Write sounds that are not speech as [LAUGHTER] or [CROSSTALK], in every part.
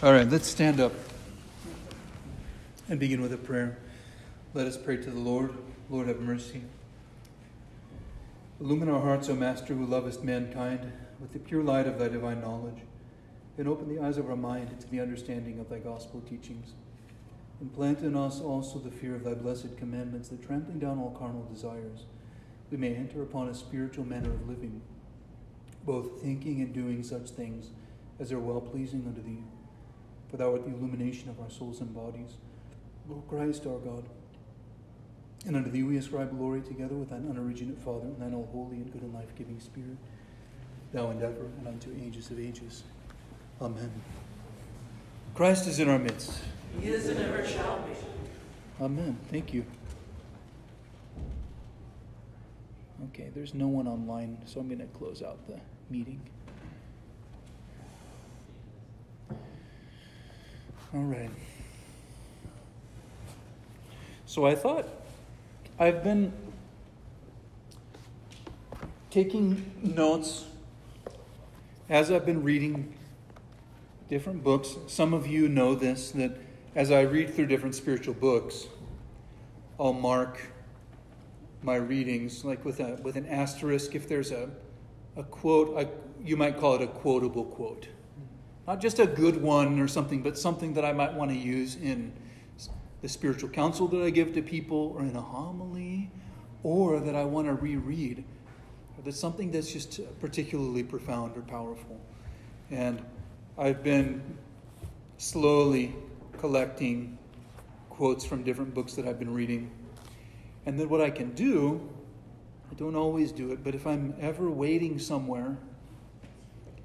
All right, let's stand up and begin with a prayer. Let us pray to the Lord. Lord, have mercy. Illumine our hearts, O Master, who lovest mankind, with the pure light of thy divine knowledge, and open the eyes of our mind to the understanding of thy gospel teachings. And plant in us also the fear of thy blessed commandments, that trampling down all carnal desires, we may enter upon a spiritual manner of living, both thinking and doing such things as are well pleasing unto thee for thou art the illumination of our souls and bodies. Lord Christ our God. And unto thee we ascribe glory together with thine unoriginate Father and thine all holy and good and life giving Spirit, thou and ever and unto ages of ages. Amen. Christ is in our midst. He is and ever shall be. Amen. Thank you. Okay, there's no one online, so I'm going to close out the meeting. All right. So I thought I've been taking notes as I've been reading different books. Some of you know this that as I read through different spiritual books, I'll mark my readings like with a with an asterisk if there's a a quote, a, you might call it a quotable quote. Not just a good one or something, but something that I might want to use in the spiritual counsel that I give to people or in a homily or that I want to reread. Or that's something that's just particularly profound or powerful. And I've been slowly collecting quotes from different books that I've been reading. And then what I can do, I don't always do it, but if I'm ever waiting somewhere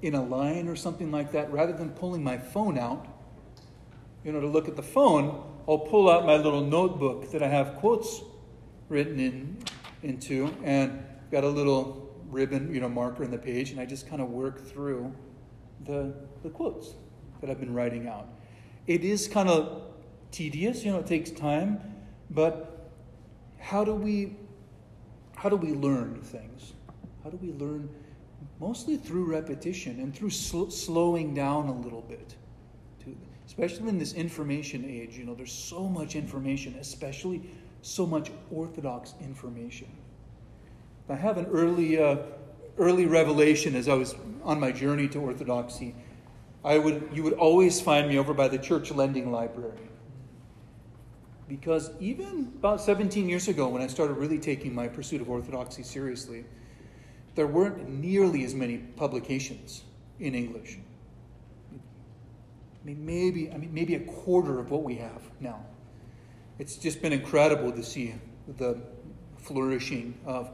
in a line or something like that, rather than pulling my phone out, you know, to look at the phone, I'll pull out my little notebook that I have quotes written in into, and got a little ribbon, you know, marker in the page, and I just kind of work through the the quotes that I've been writing out. It is kind of tedious, you know, it takes time, but how do we how do we learn things? How do we learn mostly through repetition and through sl- slowing down a little bit. Especially in this information age, you know, there's so much information, especially so much orthodox information. I have an early, uh, early revelation as I was on my journey to orthodoxy. I would, you would always find me over by the church lending library. Because even about 17 years ago, when I started really taking my pursuit of orthodoxy seriously, there weren't nearly as many publications in English. I mean, maybe, I mean, maybe a quarter of what we have now. It's just been incredible to see the flourishing of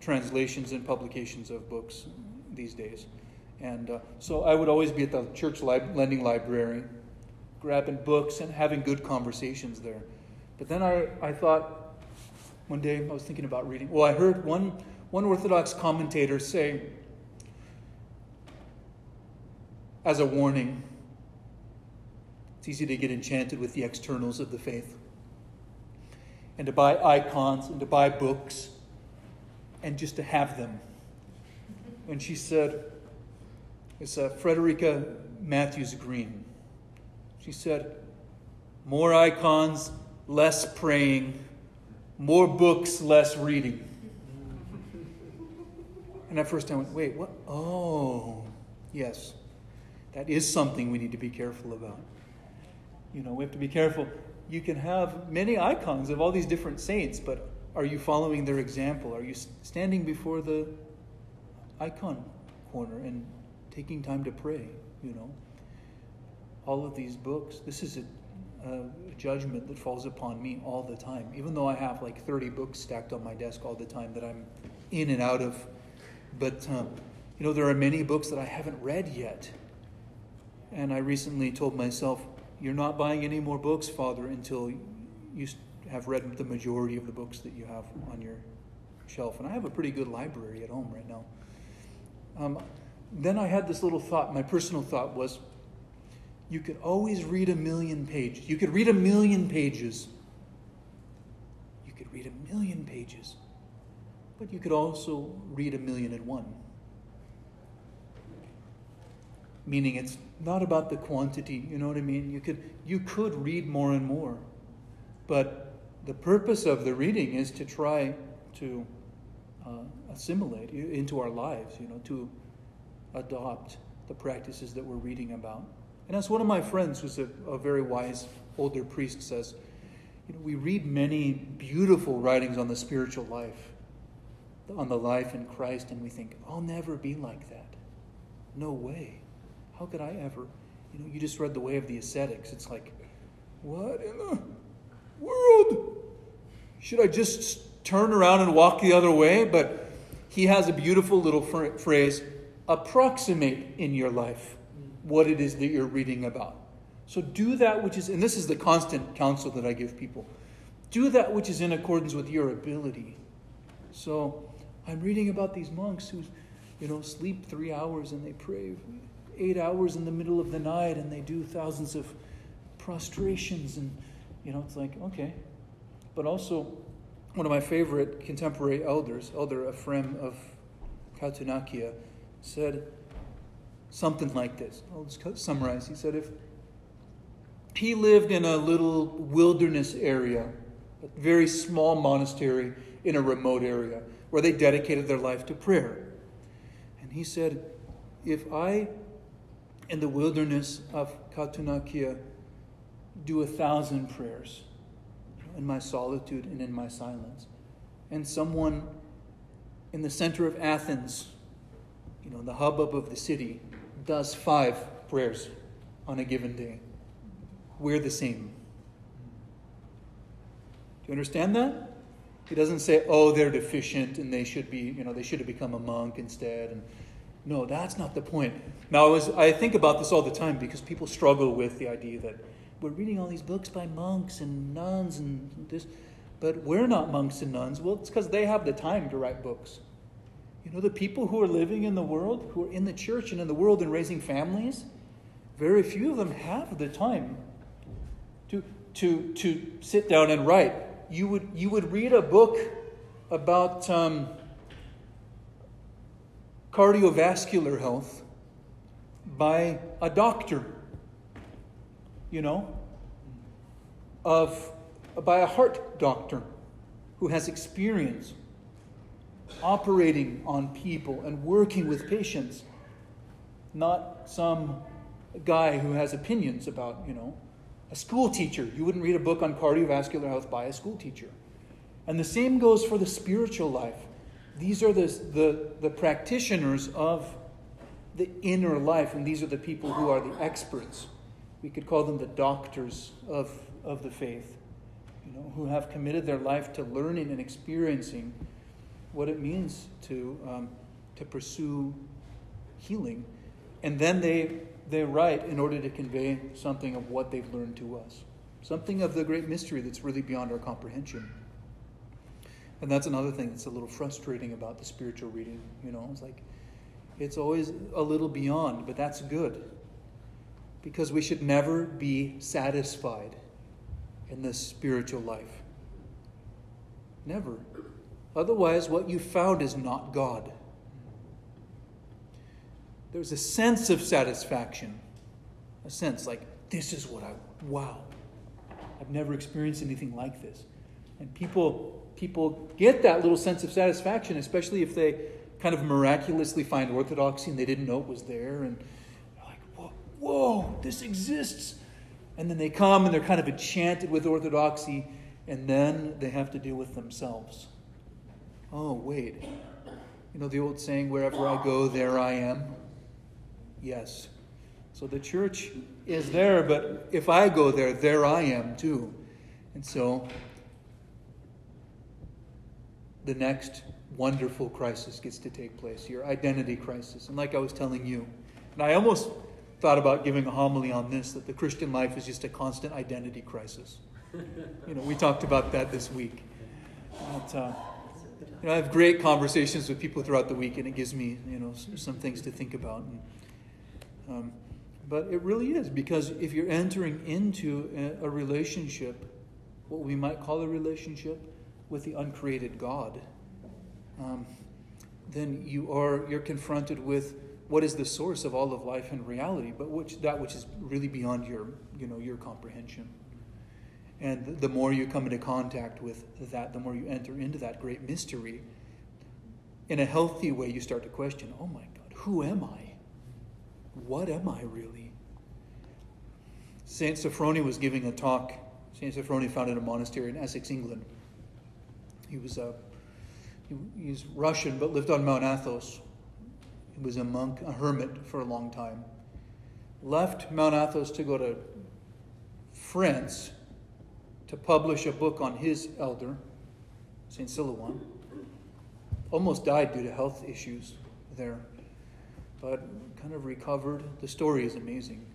translations and publications of books these days. And uh, so I would always be at the church lending library, grabbing books and having good conversations there. But then I, I thought, one day I was thinking about reading. Well, I heard one one Orthodox commentator say, as a warning, it's easy to get enchanted with the externals of the faith and to buy icons and to buy books and just to have them. And she said, it's uh, Frederica Mathewes-Green. She said, more icons, less praying, more books, less reading. And at first I went, wait, what? Oh, yes. That is something we need to be careful about. You know, we have to be careful. You can have many icons of all these different saints, but are you following their example? Are you standing before the icon corner and taking time to pray? You know, all of these books. This is a, judgment that falls upon me all the time. Even though I have like 30 books stacked on my desk all the time that I'm in and out of but, um, you know, there are many books that I haven't read yet. And I recently told myself, You're not buying any more books, Father, until you have read the majority of the books that you have on your shelf. And I have a pretty good library at home right now. Um, then I had this little thought. My personal thought was, you could always read a million pages. You could read a million pages. You could read a million pages but you could also read a million and one. meaning it's not about the quantity, you know what I mean? You could, you could read more and more, but the purpose of the reading is to try to uh, assimilate into our lives, you know, to adopt the practices that we're reading about. And as one of my friends, who's a, a very wise older priest, says, you know, we read many beautiful writings on the spiritual life, on the life in Christ, and we think, I'll never be like that. No way. How could I ever? You know, you just read The Way of the Ascetics. It's like, what in the world? Should I just turn around and walk the other way? But he has a beautiful little phrase approximate in your life what it is that you're reading about. So do that which is, and this is the constant counsel that I give people do that which is in accordance with your ability. So I'm reading about these monks who, you know, sleep three hours and they pray eight hours in the middle of the night and they do thousands of prostrations and, you know, it's like, okay. But also, one of my favorite contemporary elders, Elder Ephraim of Katunakia, said something like this. I'll just summarize. He said, if he lived in a little wilderness area, a very small monastery in a remote area, where they dedicated their life to prayer. And he said, if I, in the wilderness of Katunakia, do a thousand prayers in my solitude and in my silence, and someone in the center of Athens, you know, the hubbub of the city, does five prayers on a given day. We're the same. Do you understand that? He doesn't say, oh, they're deficient and they should be, you know, they should have become a monk instead. And no, that's not the point. Now, I, was, I think about this all the time because people struggle with the idea that we're reading all these books by monks and nuns and this, but we're not monks and nuns. Well, it's because they have the time to write books. You know, the people who are living in the world, who are in the church and in the world and raising families, very few of them have the time to, to, to sit down and write. You would, you would read a book about um, cardiovascular health by a doctor, you know, of, by a heart doctor who has experience operating on people and working with patients, not some guy who has opinions about, you know, a school teacher. You wouldn't read a book on cardiovascular health by a school teacher. And the same goes for the spiritual life. These are the, the, the practitioners of the inner life, and these are the people who are the experts. We could call them the doctors of, of the faith, you know, who have committed their life to learning and experiencing what it means to, um, to pursue healing. And then they, they write in order to convey something of what they've learned to us, something of the great mystery that's really beyond our comprehension. And that's another thing that's a little frustrating about the spiritual reading. You know, it's like it's always a little beyond, but that's good. Because we should never be satisfied in this spiritual life. Never. Otherwise, what you found is not God. There's a sense of satisfaction, a sense like, this is what I, wow, I've never experienced anything like this. And people, people get that little sense of satisfaction, especially if they kind of miraculously find orthodoxy and they didn't know it was there. And they're like, whoa, whoa, this exists. And then they come and they're kind of enchanted with orthodoxy, and then they have to deal with themselves oh, wait. You know the old saying, wherever I go, there I am? Yes. So the church is there, but if I go there, there I am too. And so the next wonderful crisis gets to take place your identity crisis. And like I was telling you, and I almost thought about giving a homily on this that the Christian life is just a constant identity crisis. [LAUGHS] You know, we talked about that this week. But, uh, you know, I have great conversations with people throughout the week, and it gives me, you know, some things to think about. And, um, but it really is because if you're entering into a, a, relationship, what we might call a relationship with the uncreated God, um, then you are you're confronted with what is the source of all of life and reality, but which that which is really beyond your you know your comprehension. And the more you come into contact with that, the more you enter into that great mystery. In a healthy way, you start to question, oh my God, who am I? What am I really? Saint Sophrony was giving a talk. Saint Sophrony founded a monastery in Essex, England. He was a he, he's Russian but lived on Mount Athos. He was a monk, a hermit for a long time. Left Mount Athos to go to France to publish a book on his elder, St. Silouan. Almost died due to health issues there, but kind of recovered. The story is amazing.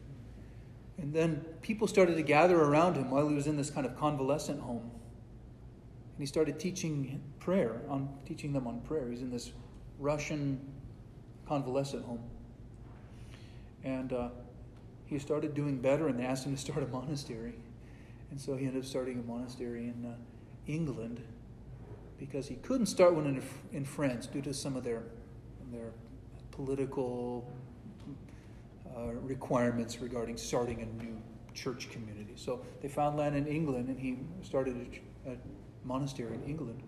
And then people started to gather around him while he was in this kind of convalescent home. And he started teaching prayer, on teaching them on prayer. He's in this Russian convalescent home. And uh, he started doing better, and they asked him to start a monastery. And so he ended up starting a monastery in uh, England because he couldn't start one in, in France due to some of their, their political uh, requirements regarding starting a new church community. So they found land in England and he started a, a monastery in England.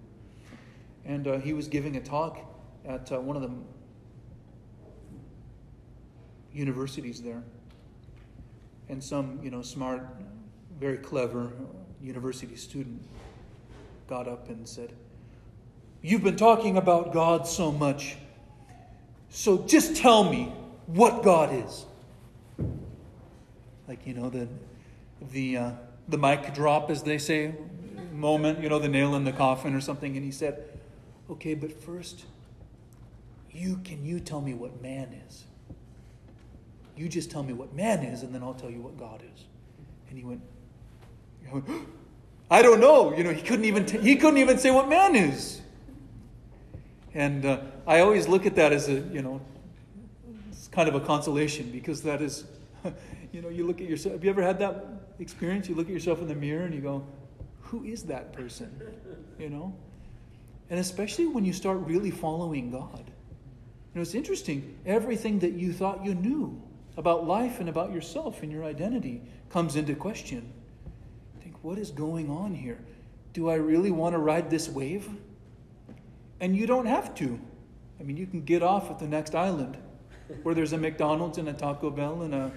And uh, he was giving a talk at uh, one of the universities there. And some, you know, smart very clever university student got up and said, You've been talking about God so much, so just tell me what God is. Like, you know, the, the, uh, the mic drop, as they say, moment, you know, the nail in the coffin or something. And he said, Okay, but first, you can you tell me what man is? You just tell me what man is, and then I'll tell you what God is. And he went, [GASPS] I don't know. You know, he couldn't even t- he couldn't even say what man is. And uh, I always look at that as a you know, it's kind of a consolation because that is, [LAUGHS] you know, you look at yourself. Have you ever had that experience? You look at yourself in the mirror and you go, "Who is that person?" You know, and especially when you start really following God. You know, it's interesting. Everything that you thought you knew about life and about yourself and your identity comes into question Think, what is going on here? Do I really want to ride this wave? And you don't have to. I mean, you can get off at the next island where there's a McDonald's and a Taco Bell and a,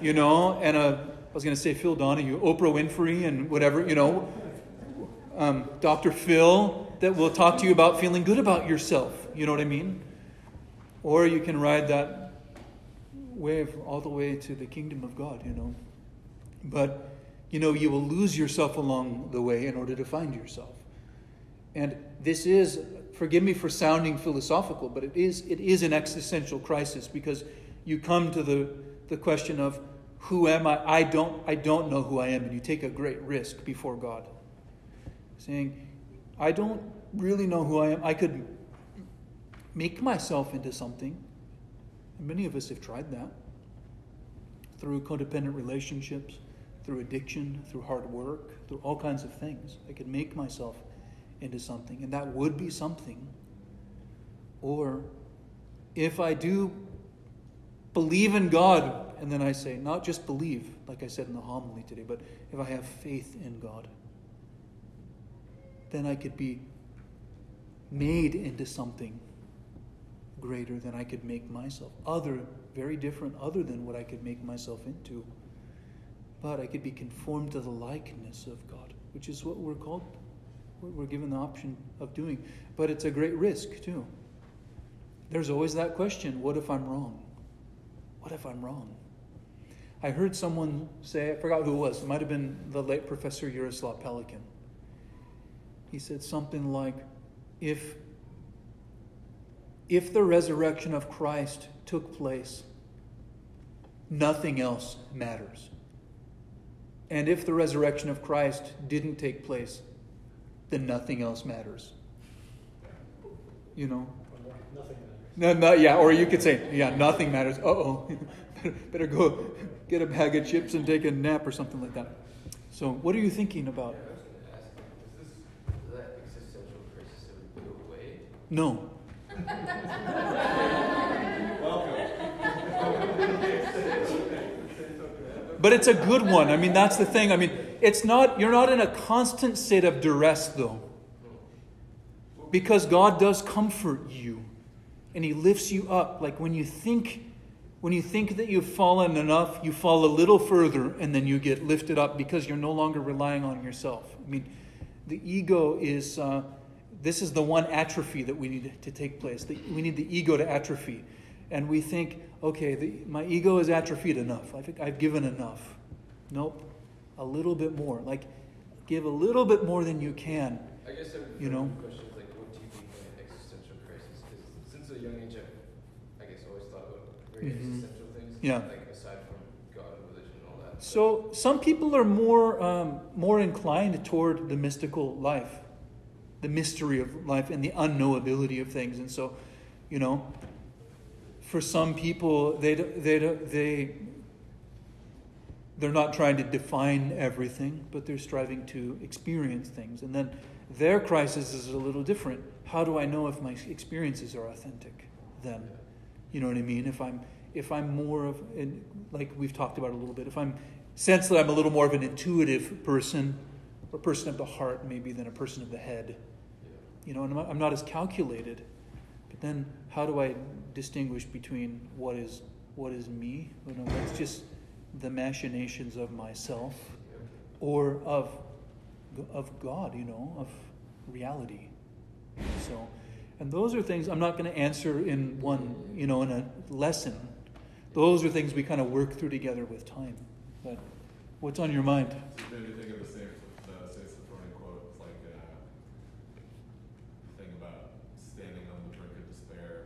you know, and a, I was going to say Phil Donahue, Oprah Winfrey and whatever, you know, um, Dr. Phil that will talk to you about feeling good about yourself. You know what I mean? Or you can ride that wave all the way to the kingdom of God, you know. But you know, you will lose yourself along the way in order to find yourself. And this is, forgive me for sounding philosophical, but it is, it is an existential crisis because you come to the, the question of, who am I? I don't, I don't know who I am. And you take a great risk before God. Saying, I don't really know who I am. I could make myself into something. And many of us have tried that through codependent relationships, through addiction, through hard work, through all kinds of things. I could make myself into something, and that would be something. Or if I do believe in God, and then I say, not just believe, like I said in the homily today, but if I have faith in God, then I could be made into something greater than I could make myself, other, very different, other than what I could make myself into but I could be conformed to the likeness of God, which is what we're called, what we're given the option of doing. But it's a great risk, too. There's always that question what if I'm wrong? What if I'm wrong? I heard someone say, I forgot who it was, it might have been the late Professor Yaroslav Pelikan. He said something like, if, if the resurrection of Christ took place, nothing else matters. And if the resurrection of Christ didn't take place, then nothing else matters. You know? No, no, yeah, or you could say, yeah, nothing matters. oh, [LAUGHS] better, better go get a bag of chips and take a nap or something like that. So, what are you thinking about? No. [LAUGHS] but it's a good one. I mean, that's the thing. I mean, it's not, you're not in a constant state of duress, though. Because God does comfort you and He lifts you up. Like when you think. When you think that you've fallen enough, you fall a little further and then you get lifted up because you're no longer relying on yourself. I mean, the ego is, uh, this is the one atrophy that we need to take place. The, we need the ego to atrophy. And we think, okay, the, my ego is atrophied enough. I think I've given enough. Nope. A little bit more. Like, give a little bit more than you can. I guess I you know. question is like, what do you mean by an existential crisis? Because since a young age, I've, I guess, always thought about very Mhm. existential things. Yeah. Like aside from God, religion, and all that. So some people are more um, more inclined toward the mystical life, the mystery of life, and the unknowability of things. And so, you know, for some people, they they they they're not trying to define everything, but they're striving to experience things. And then their crisis is a little different. How do I know if my experiences are authentic? Then, you know what I mean? If I'm if I'm more of, like we've talked about a little bit, if I'm sense that I'm a little more of an intuitive person, or person of the heart maybe than a person of the head, you know, and I'm not, I'm not as calculated. But then, how do I distinguish between what is what is me, you know, what's just the machinations of myself, or of of God, you know, of reality. So, and those are things I'm not going to answer in one, you know, in a lesson. Those are things we kind of work through together with time. But what's on your mind? So think of the same, the Saint Sophrony quote, it's like uh, a thing about standing on the brink of despair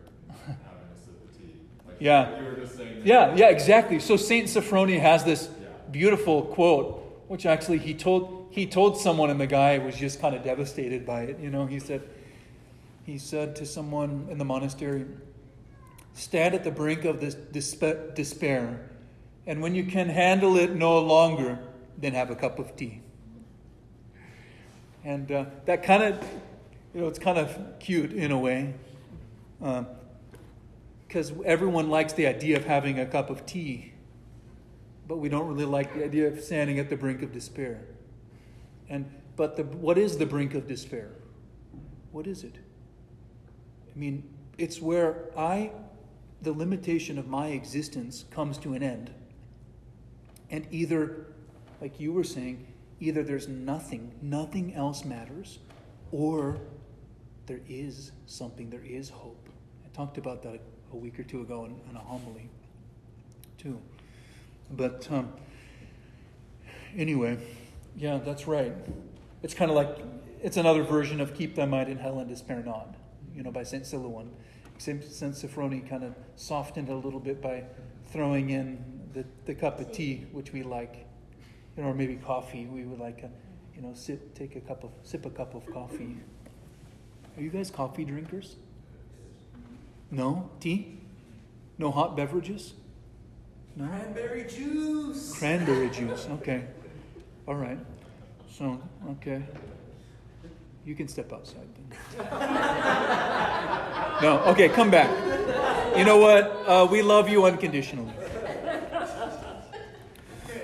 and having a sip of tea. Like Yeah. You were just saying. Yeah, yeah, exactly. So Saint Sophrony has this Yeah. beautiful quote, which actually he told he told someone, and the guy was just kind of devastated by it. You know, he said he said to someone in the monastery, "Stand at the brink of this despa- despair, and when you can handle it no longer, then have a cup of tea." And uh, that kind of, you know, it's kind of cute in a way. Um, because everyone likes the idea of having a cup of tea, but we don't really like the idea of standing at the brink of despair. And but the, what is the brink of despair? What is it? I mean, it's where I, the limitation of my existence comes to an end. And either, like you were saying, either there's nothing, nothing else matters, or there is something, there is hope. I talked about that a week or two ago in, in a homily, too. But um, anyway, yeah, that's right. It's kind of like it's another version of "Keep Thy Mind in Hell and Despair Not," you know, by Saint Silouan. Saint Saint Sophrony kind of softened it a little bit by throwing in the, the cup of tea, which we like, you know, or maybe coffee. We would like, a, you know, sip, take a cup of, sip a cup of coffee. Are you guys coffee drinkers? No? Tea? No hot beverages? No? Cranberry juice. Cranberry juice. Okay. All right. So, okay. You can step outside. [LAUGHS] no, okay, come back. You know what? Uh, we love you unconditionally.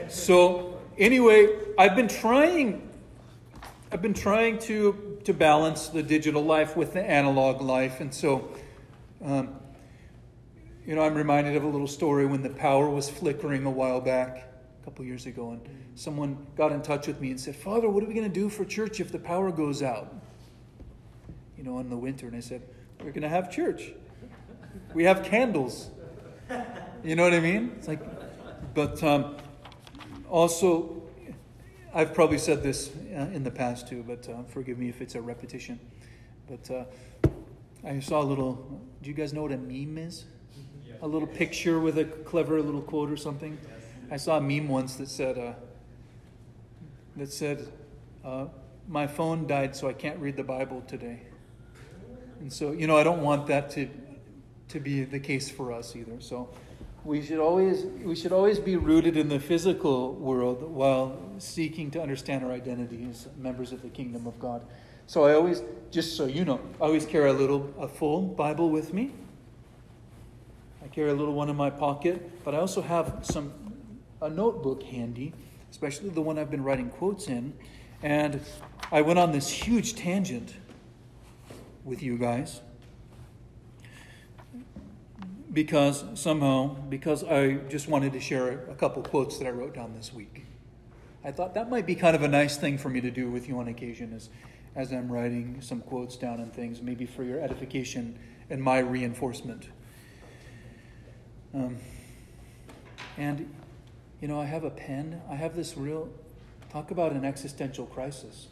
So, anyway, I've been trying. I've been trying to to balance the digital life with the analog life, and so, um, you know, I'm reminded of a little story when the power was flickering a while back, a couple years ago, and someone got in touch with me and said, "Father, what are we going to do for church if the power goes out?" Know, in the winter, and I said, "We're going to have church. We have candles." You know what I mean? It's like, but um, also, I've probably said this uh, in the past too, but uh, forgive me if it's a repetition. But uh, I saw a little. Do you guys know what a meme is? A little picture with a clever little quote or something. I saw a meme once that said, uh, that said, uh, "My phone died, so I can't read the Bible today." And so, you know, I don't want that to to be the case for us either. So, we should always we should always be rooted in the physical world while seeking to understand our identity as members of the kingdom of God. So I always, just so you know, I always carry a little a full Bible with me. I carry a little one in my pocket, but I also have some a notebook handy, especially the one I've been writing quotes in. And I went on this huge tangent with you guys because somehow, because I just wanted to share a couple quotes that I wrote down this week. I thought that might be kind of a nice thing for me to do with you on occasion as, as I'm writing some quotes down and things, maybe for your edification and my reinforcement. Um, and, you know, I have a pen. I have this real, talk about an existential crisis.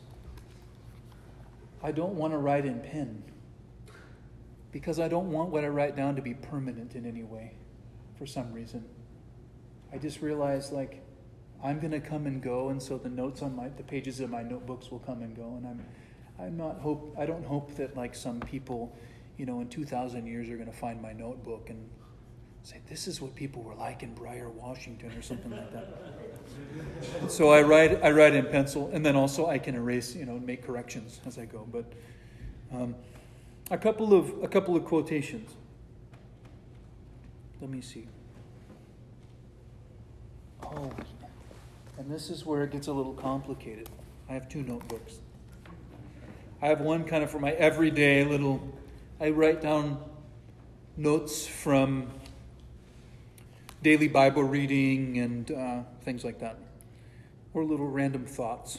I don't want to write in pen because I don't want what I write down to be permanent in any way for some reason. I just realized, like, I'm going to come and go, and so the notes on my, the pages of my notebooks will come and go, and I'm, I'm not hope, I don't hope that like some people, you know, in 2,000 years are going to find my notebook and say, this is what people were like in Brier, Washington, or something like that. so I write, I write in pencil, and then also I can erase, you know, make corrections as I go. But um, a couple of a couple of quotations. Let me see. Oh, and this is where it gets a little complicated. I have two notebooks. I have one kind of for my everyday little. I write down notes from daily Bible reading and uh, things like that, or little random thoughts.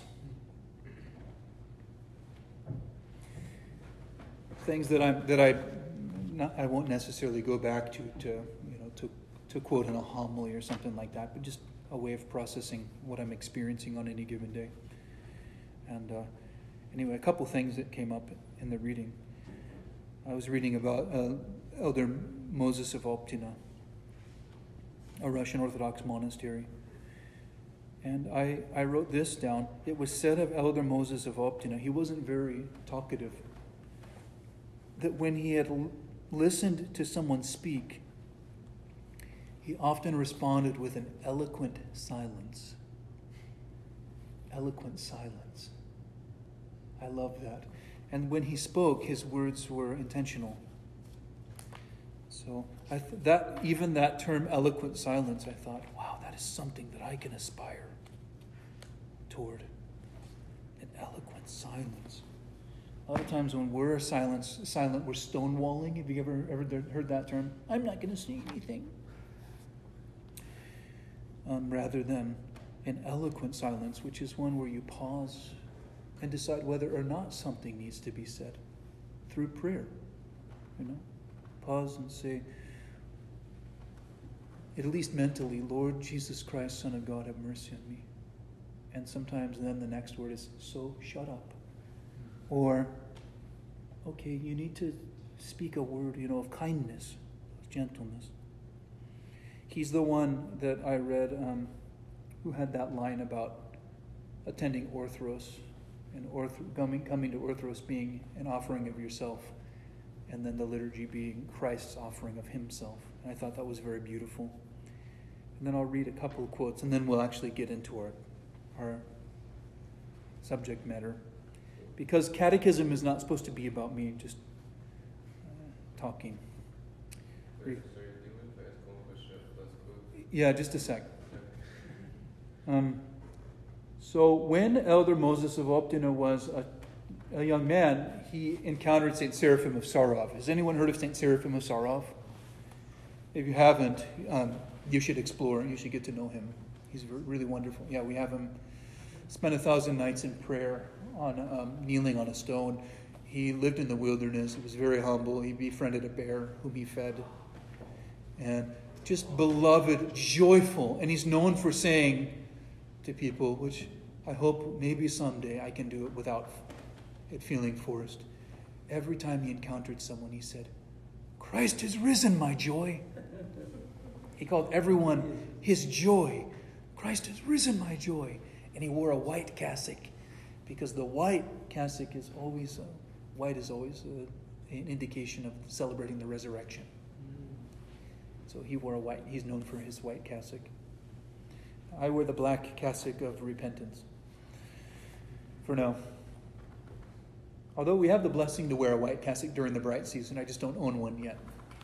Things that I'm that I not, I won't necessarily go back to to you know to to quote in a homily or something like that, but just a way of processing what I'm experiencing on any given day. And uh, anyway, a couple things that came up in the reading. I was reading about uh, Elder Moses of Optina a Russian Orthodox monastery. And I, I wrote this down. It was said of Elder Moses of Optina, he wasn't very talkative, that when he had l- listened to someone speak, he often responded with an eloquent silence. Eloquent silence. I love that. And when he spoke, his words were intentional. So I th- that even that term eloquent silence, I thought, wow, that is something that I can aspire toward. An eloquent silence. A lot of times when we're silence, silent, we're stonewalling. Have you ever ever heard that term? I'm not going to say anything. Um, rather than an eloquent silence, which is one where you pause and decide whether or not something needs to be said through prayer. You know, pause and say, at least mentally, Lord Jesus Christ, Son of God, have mercy on me. And sometimes then the next word is, so shut up. Or, okay, you need to speak a word, you know, of kindness, of gentleness. He's the one that I read um, who had that line about attending Orthros and orth- coming, coming to Orthros being an offering of yourself, and then the liturgy being Christ's offering of himself. And I thought that was very beautiful. And then I'll read a couple of quotes, and then we'll actually get into our, our subject matter. Because catechism is not supposed to be about me just uh, talking. Yeah, just a sec. Um, so when Elder Moses of Optina was a, a young man, he encountered St. Seraphim of Sarov. Has anyone heard of St. Seraphim of Sarov? If you haven't, um, you should explore. and You should get to know him. He's really wonderful. Yeah, we have him spend a thousand nights in prayer on um, kneeling on a stone. He lived in the wilderness. He was very humble. He befriended a bear whom he fed, and just beloved, joyful. And he's known for saying to people, which I hope maybe someday I can do it without it feeling forced. Every time he encountered someone, he said, Christ is risen, my joy. He called everyone his joy. Christ has risen my joy. And he wore a white cassock because the white cassock is always, uh, white is always uh, an indication of celebrating the resurrection. So he wore a white, he's known for his white cassock. I wear the black cassock of repentance for now. Although we have the blessing to wear a white cassock during the bright season, I just don't own one yet.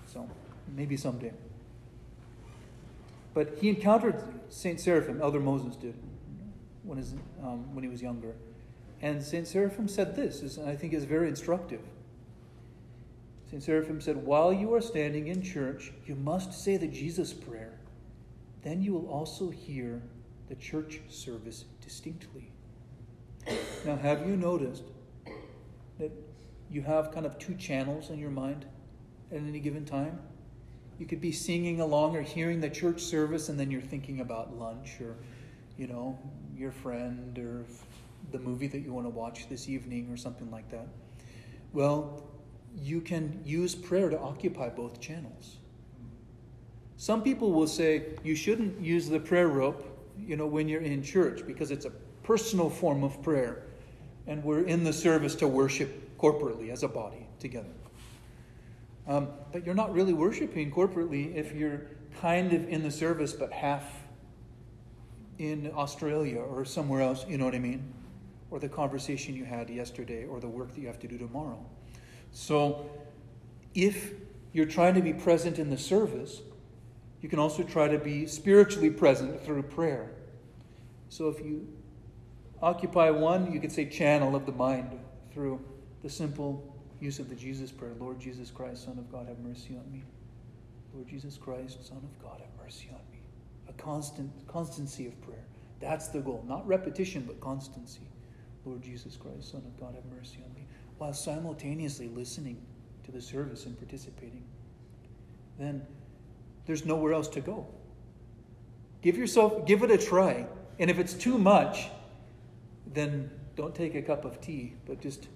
So maybe someday. But he encountered Saint Seraphim, Elder Moses did, when, his, um, when he was younger. And Saint Seraphim said this, is, I think is very instructive. Saint Seraphim said, While you are standing in church, you must say the Jesus prayer. Then you will also hear the church service distinctly. Now, have you noticed that you have kind of two channels in your mind at any given time? You could be singing along or hearing the church service, and then you're thinking about lunch or, you know, your friend or the movie that you want to watch this evening or something like that. Well, you can use prayer to occupy both channels. Some people will say you shouldn't use the prayer rope, you know, when you're in church because it's a personal form of prayer and we're in the service to worship corporately as a body together. Um, but you're not really worshiping corporately if you're kind of in the service but half in Australia or somewhere else, you know what I mean? Or the conversation you had yesterday or the work that you have to do tomorrow. So if you're trying to be present in the service, you can also try to be spiritually present through prayer. So if you occupy one, you could say channel of the mind through the simple use of the Jesus prayer Lord Jesus Christ, Son of God, have mercy on me. Lord Jesus Christ, Son of God, have mercy on me. A constant constancy of prayer. That's the goal. Not repetition, but constancy. Lord Jesus Christ, Son of God, have mercy on me. While simultaneously listening to the service and participating. Then there's nowhere else to go. Give yourself, give it a try. And if it's too much, then don't take a cup of tea, but just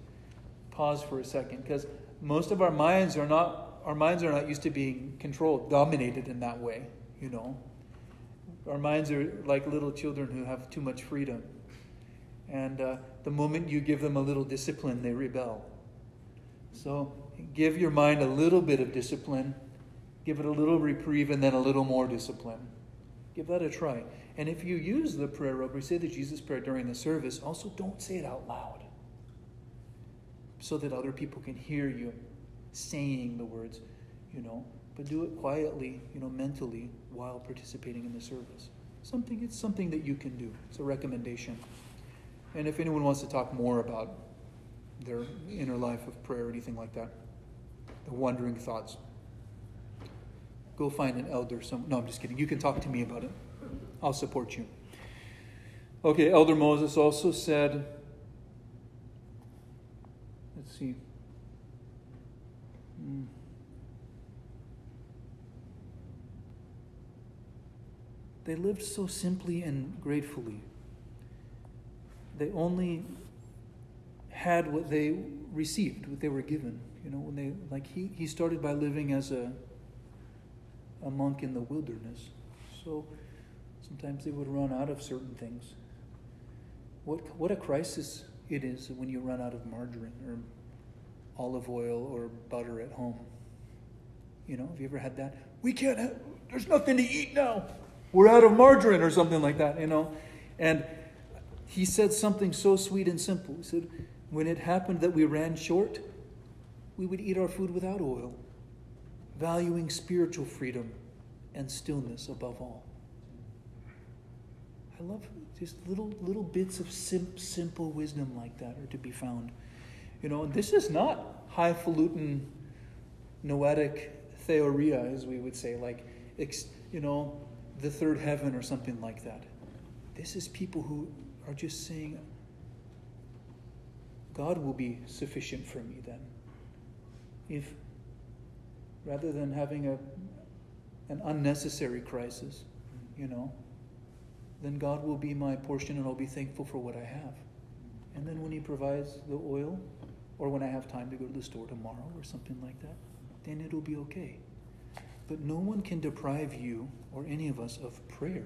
pause for a second because most of our minds are not our minds are not used to being controlled, dominated in that way, you know. Our minds are like little children who have too much freedom. And uh, the moment you give them a little discipline, they rebel. So give your mind a little bit of discipline, give it a little reprieve, and then a little more discipline. Give that a try. And if you use the prayer or say the Jesus prayer during the service, also don't say it out loud so that other people can hear you saying the words, you know, but do it quietly, you know, mentally while participating in the service. Something it's something that you can do. It's a recommendation. And if anyone wants to talk more about their inner life of prayer or anything like that, the wandering thoughts, go find an elder. Some no, I'm just kidding. You can talk to me about it. I'll support you. Okay, Elder Moses also said Let's see. Hmm. They lived so simply and gratefully. They only had what they received, what they were given. You know, when they like he, he started by living as a a monk in the wilderness. So sometimes they would run out of certain things. What what a crisis it is when you run out of margarine or olive oil or butter at home. You know, have you ever had that? We can't have, there's nothing to eat now. We're out of margarine or something like that, you know. And he said something so sweet and simple. He said, when it happened that we ran short, we would eat our food without oil, valuing spiritual freedom and stillness above all. I love just little little bits of sim- simple wisdom like that are to be found. You know, this is not highfalutin noetic theoria, as we would say, like you know, the third heaven or something like that. This is people who are just saying, God will be sufficient for me then. If rather than having a an unnecessary crisis, you know, then God will be my portion and I'll be thankful for what I have. And then when He provides the oil, or when I have time to go to the store tomorrow or something like that, then it'll be okay. But no one can deprive you or any of us of prayer.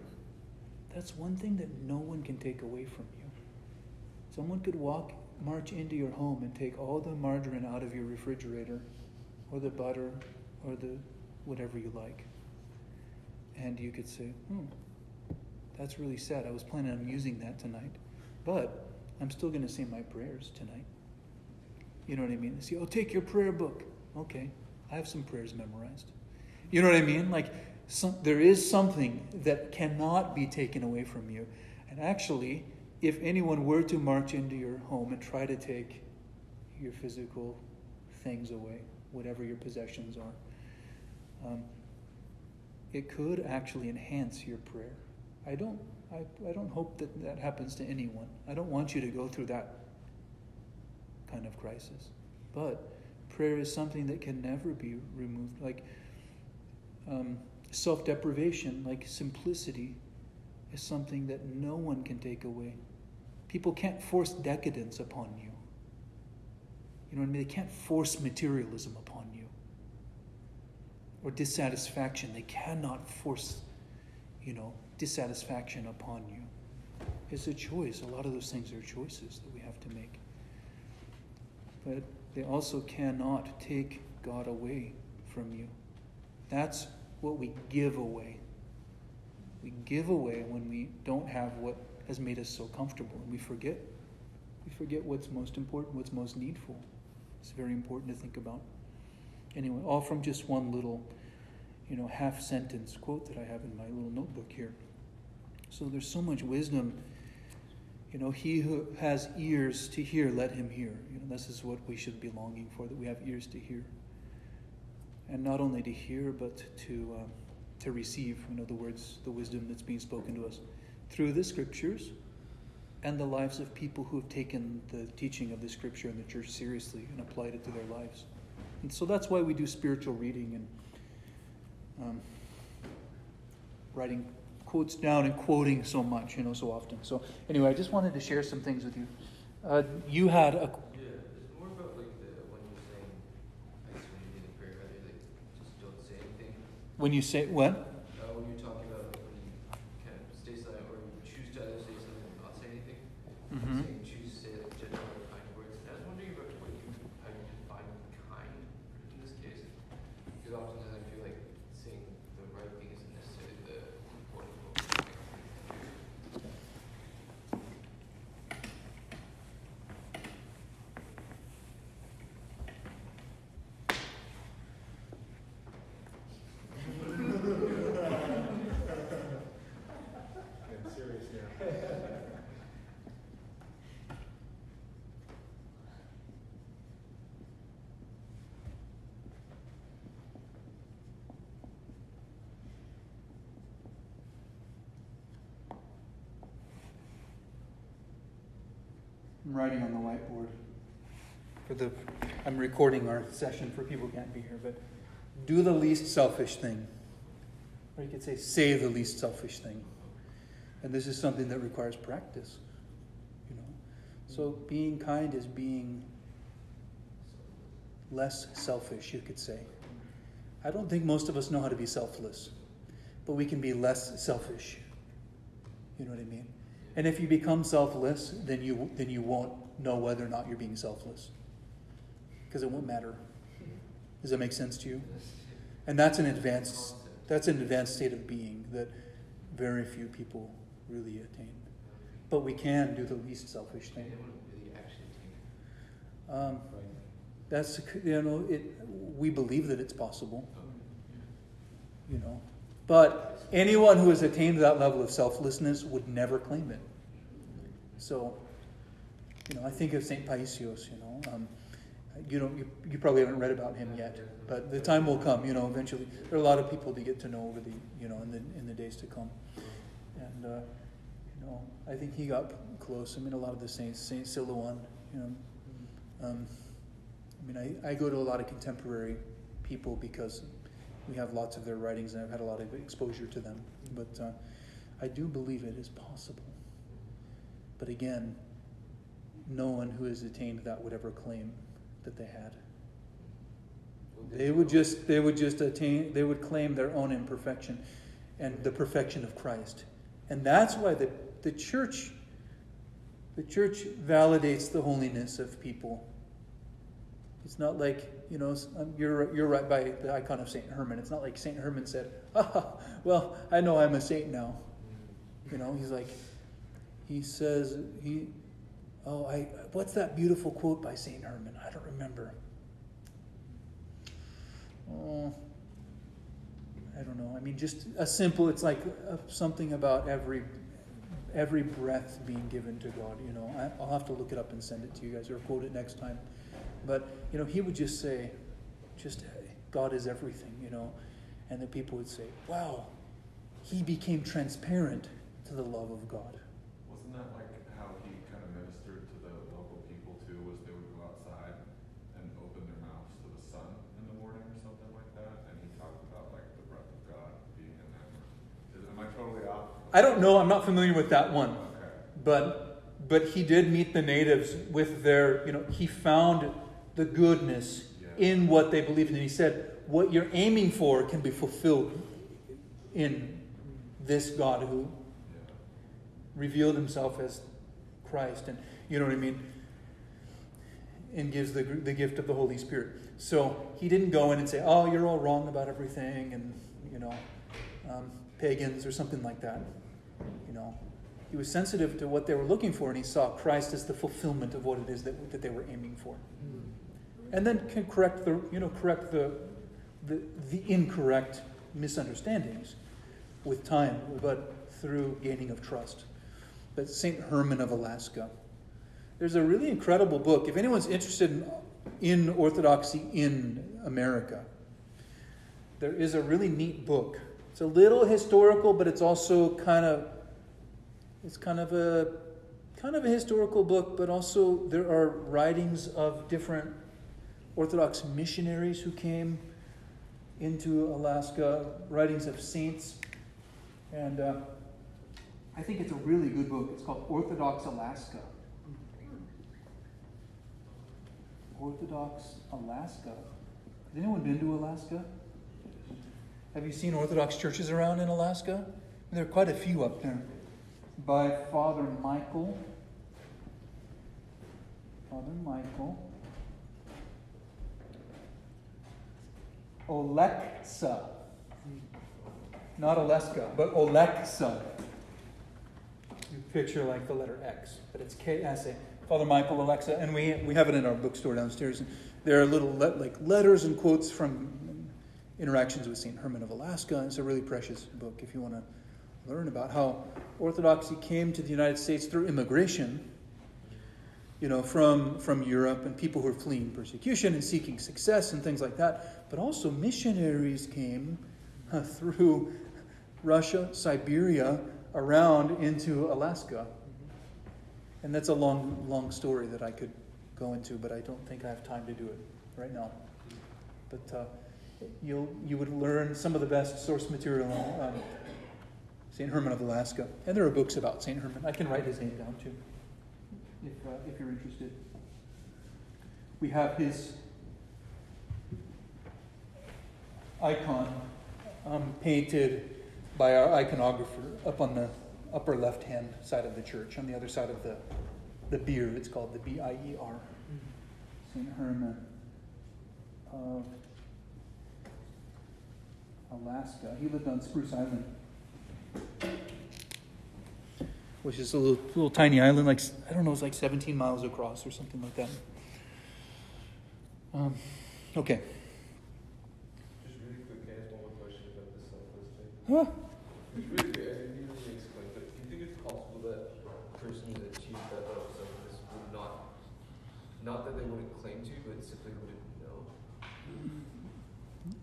That's one thing that no one can take away from you. Someone could walk, march into your home and take all the margarine out of your refrigerator, or the butter, or the whatever you like. And you could say, hmm, that's really sad. I was planning on using that tonight. But I'm still going to say my prayers tonight. You know what I mean? They say, oh, take your prayer book. Okay, I have some prayers memorized. You know what I mean? Like, some, there is something that cannot be taken away from you. And actually, if anyone were to march into your home and try to take your physical things away, whatever your possessions are, um, it could actually enhance your prayer. I don't, I, I don't hope that that happens to anyone. I don't want you to go through that kind of crisis. But prayer is something that can never be removed. Like um, self deprivation, like simplicity, is something that no one can take away. People can't force decadence upon you. You know what I mean? They can't force materialism upon you or dissatisfaction. They cannot force, you know, dissatisfaction upon you. It's a choice. A lot of those things are choices that we have to make. But they also cannot take God away from you. That's what we give away. We give away when we don't have what has made us so comfortable and we forget. We forget what's most important, what's most needful. It's very important to think about. Anyway, all from just one little, you know, half sentence quote that I have in my little notebook here. So there's so much wisdom. You know, he who has ears to hear, let him hear. You know, this is what we should be longing for, that we have ears to hear. And not only to hear, but to, uh, to receive, you know, the words, the wisdom that's being spoken to us through the scriptures and the lives of people who have taken the teaching of the scripture and the church seriously and applied it to their lives. And so that's why we do spiritual reading and um, writing quotes down and quoting so much, you know, so often. So anyway, I just wanted to share some things with you. Uh, you had a Yeah, it's more about like the when you're saying, I guess when you're in prayer, rather like just don't say anything. when you say what? Uh, when you're talking about when you kind of stay silent or you choose to either say something or not say anything. Mhm. Choose say like gentle or kind words. And I was wondering about what you how you define kind in this case. Because oftentimes I feel like saying the right thing isn't necessarily the important one. Getting serious now. I'm writing on the whiteboard. For the, I'm recording our session for people who can't be here, but do the least selfish thing. Or you could say, say the least selfish thing. And this is something that requires practice. You know? So being kind is being less selfish, you could say. I don't think most of us know how to be selfless, but we can be less selfish. You know what I mean? And if you become selfless, then you then you won't know whether or not you're being selfless. Because it won't matter. Does that make sense to you? And that's an advanced that's an advanced state of being that very few people really attain. But we can do the least selfish thing. Anyone really actually take Um, that's you know it. We believe that it's possible. You know, but anyone who has attained that level of selflessness would never claim it. So, you know, I think of Saint Paisios. You know, um, you don't you, you probably haven't read about him yet, but the time will come. You know, eventually there are a lot of people to get to know over the you know in the in the days to come, and uh, you know I think he got close. I mean, a lot of the saints, Saint Silouan, you know. Um, I mean, I, I go to a lot of contemporary people because we have lots of their writings and I've had a lot of exposure to them. But uh, I do believe it is possible. But again, no one who has attained that would ever claim that they had. They would just they would just attain they would claim their own imperfection and the perfection of Christ. And that's why the, the church the church validates the holiness of people. It's not like, you know, um, you're, you're right by the icon of St. Herman. It's not like St. Herman said, ah, well, I know I'm a saint now. You know, he's like, he says, he, oh, I, what's that beautiful quote by St. Herman? I don't remember. Oh, I don't know. I mean, just a simple. It's like uh, something about every every breath being given to God. You know, I, I'll have to look it up and send it to you guys, or quote it next time. But you know, he would just say, just God is everything. You know, and the people would say, "Wow, he became transparent to the love of God." Wasn't that like how he kind of ministered to the local people too? Was they would go outside and open their mouths to the sun in the morning or something like that, and he talked about like the breath of God being in them. Is, am I totally off? I don't know. I'm not familiar with that one. But but he did meet the natives with their you know he found the goodness Yeah. in what they believed in he said what you're aiming for can be fulfilled in this god who Yeah. revealed himself as christ and you know what i mean and gives the, the gift of the holy spirit so he didn't go in and say oh you're all wrong about everything and you know um, pagans or something like that you know he was sensitive to what they were looking for and he saw christ as the fulfillment of what it is that, that they were aiming for. Hmm. And then can correct the you know correct the the, the incorrect misunderstandings with time but through gaining of trust. But saint herman of alaska there's a really incredible book. If anyone's interested in, in orthodoxy in america there is a really neat book it's a little historical but it's also kind of it's kind of a kind of a historical book but also there are writings of different orthodox missionaries who came into alaska writings of saints. And uh, i think it's a really good book. It's called orthodox alaska. Orthodox alaska. Has anyone been to alaska have you seen orthodox churches around in alaska there are quite a few up there by Father Michael. Father Michael. Oleksa. Not Oleska, but Oleksa. You picture like the letter X, but it's K S A. Father Michael Oleksa, and we, we have it in our bookstore downstairs. And there are little le- like letters and quotes from interactions with St. Herman of Alaska. It's a really precious book if you want to learn about how Orthodoxy came to the United States through immigration, you know, from, from Europe and people who were fleeing persecution and seeking success and things like that. But also missionaries came uh, [LAUGHS] through Russia, Siberia, around into Alaska. And that's a long, long story that I could go into, but I don't think I have time to do it right now. But uh, you'll, you would learn some of the best source material on um, St. Herman of Alaska. And there are books about St. Herman. I can write his name down too, if, uh, if you're interested. We have his icon um, painted by our iconographer up on the upper left hand side of the church, on the other side of the, the bier. It's called the B I E R. St. Herman of Alaska. He lived on Spruce Island which is a little, little tiny island, like I don't know, it's like 17 miles across or something like that. Um, okay. Just really quick, can I ask one more question about the selfless thing? Huh? Just really quick, I didn't really explain, but do you think it's possible that a person that achieved that level of selflessness would not, not that they wouldn't claim to, but simply wouldn't know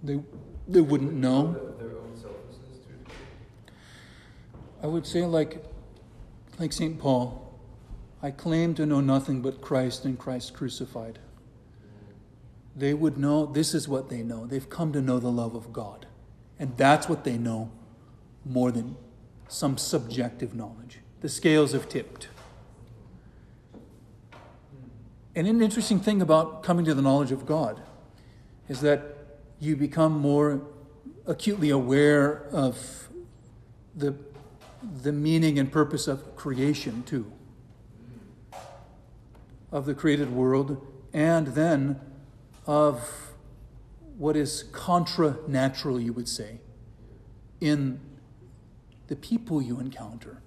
They they wouldn't know. their own selflessness to? I would say like like St. Paul, I claim to know nothing but Christ and Christ crucified. They would know this is what they know. They've come to know the love of God. And that's what they know more than some subjective knowledge. The scales have tipped. And an interesting thing about coming to the knowledge of God is that you become more acutely aware of the, the meaning and purpose of creation, too, of the created world, and then of what is contra natural, you would say, in the people you encounter.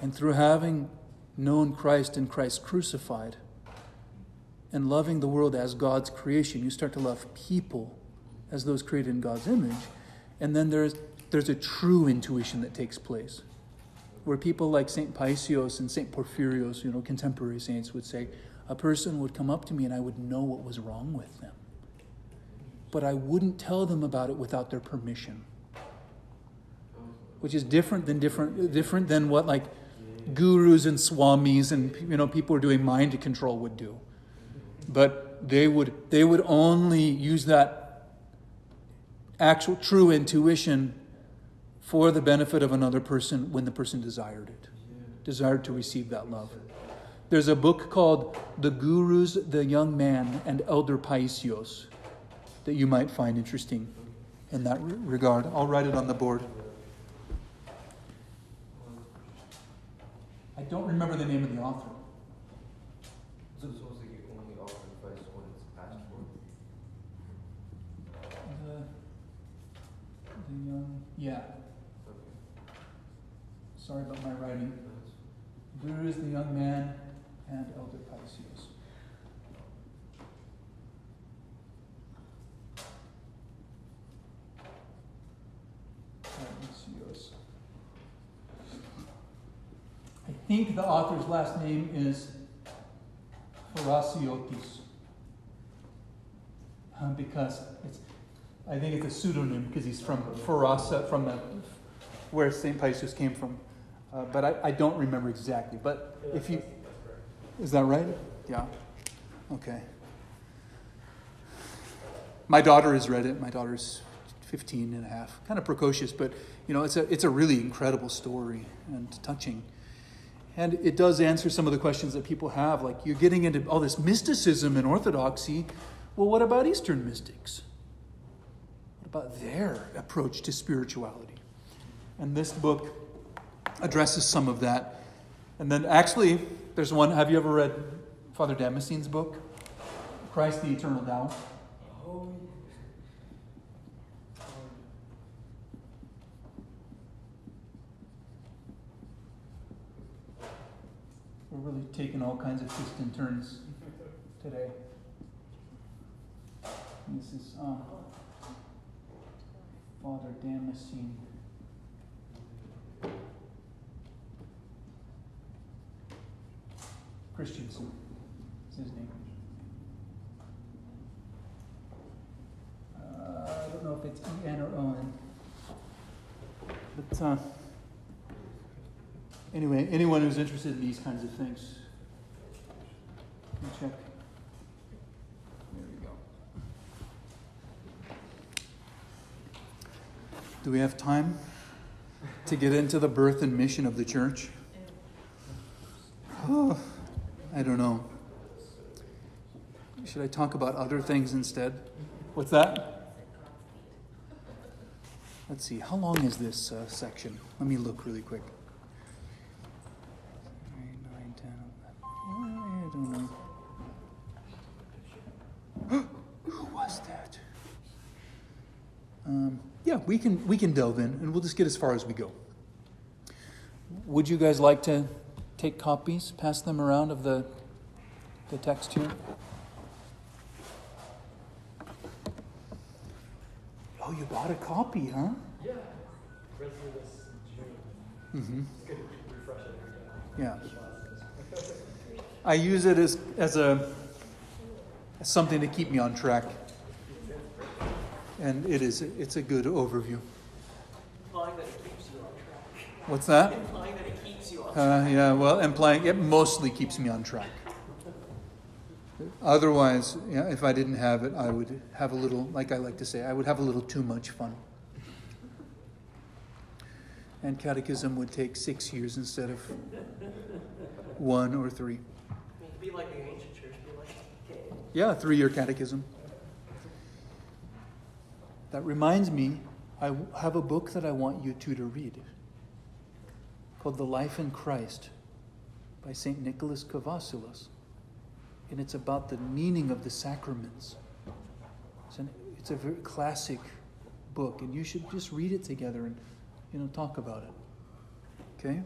And through having known Christ and Christ crucified, and loving the world as God's creation, you start to love people as those created in God's image. And then there's, there's a true intuition that takes place, where people like St. Paisios and St. Porphyrios, you know, contemporary saints, would say, a person would come up to me and I would know what was wrong with them. But I wouldn't tell them about it without their permission. Which is different than different different than what like gurus and swamis and you know people who are doing mind control would do. But they would they would only use that actual true intuition for the benefit of another person when the person desired it, desired to receive that love. There's a book called The Gurus, the Young Man, and Elder Paisios that you might find interesting in that regard. I'll write it on the board. I don't remember the name of the author. So it's supposed to get only offer advice when it's asked for? The, young, yeah. Okay. Sorry about my writing. Nice. Gurus, the young man, and Elder. Paisios. I think the author's last name is Farasiotis. Uh, because it's, I think it's a pseudonym because he's from Farasa, from the, where St. Paisios came from. Uh, but I, I don't remember exactly. But if you. Is that right? Yeah. Okay. My daughter has read it. My daughter's 15 and a half. Kind of precocious, but you know, it's a, it's a really incredible story and touching. And it does answer some of the questions that people have. Like, you're getting into all this mysticism and orthodoxy. Well, what about Eastern mystics? About their approach to spirituality? And this book addresses some of that. And then, actually, there's one. Have you ever read Father Damascene's book, Christ the Eternal? Oh, We're really taking all kinds of twists and turns today. This is um, Father Damascene. Christensen is his name. Uh, I don't know if it's E-N or Owen. But uh, anyway, anyone who's interested in these kinds of things, check. There we go. Do we have time to get into the birth and mission of the church? Oh, I don't know. Should I talk about other things instead? What's that? Let's see, how long is this uh, section? Let me look really quick. Can we can delve in, and we'll just get as far as we go. Would you guys like to take copies, pass them around of the the text here? Oh, you bought a copy, huh? yeah. Read through this June. Mm-hmm. It's good to refresh it every Yeah. I use it as, as a as something to keep me on track. And it is it's a good overview. Implying that it keeps you on track. What's that? Implying that it keeps you on track. Uh, yeah, well, implying it mostly keeps me on track. Otherwise, yeah, if I didn't have it, I would have a little, like I like to say, I would have a little too much fun. And catechism would take six years instead of one or three. I mean, be like the ancient church. Like, okay. Yeah, three year catechism. That reminds me, I have a book that I want you two to read called The Life in Christ by St. Nicholas Kavasilas. And it's about the meaning of the sacraments. It's, an, it's a very classic book, and you should just read it together and you know talk about it. Okay?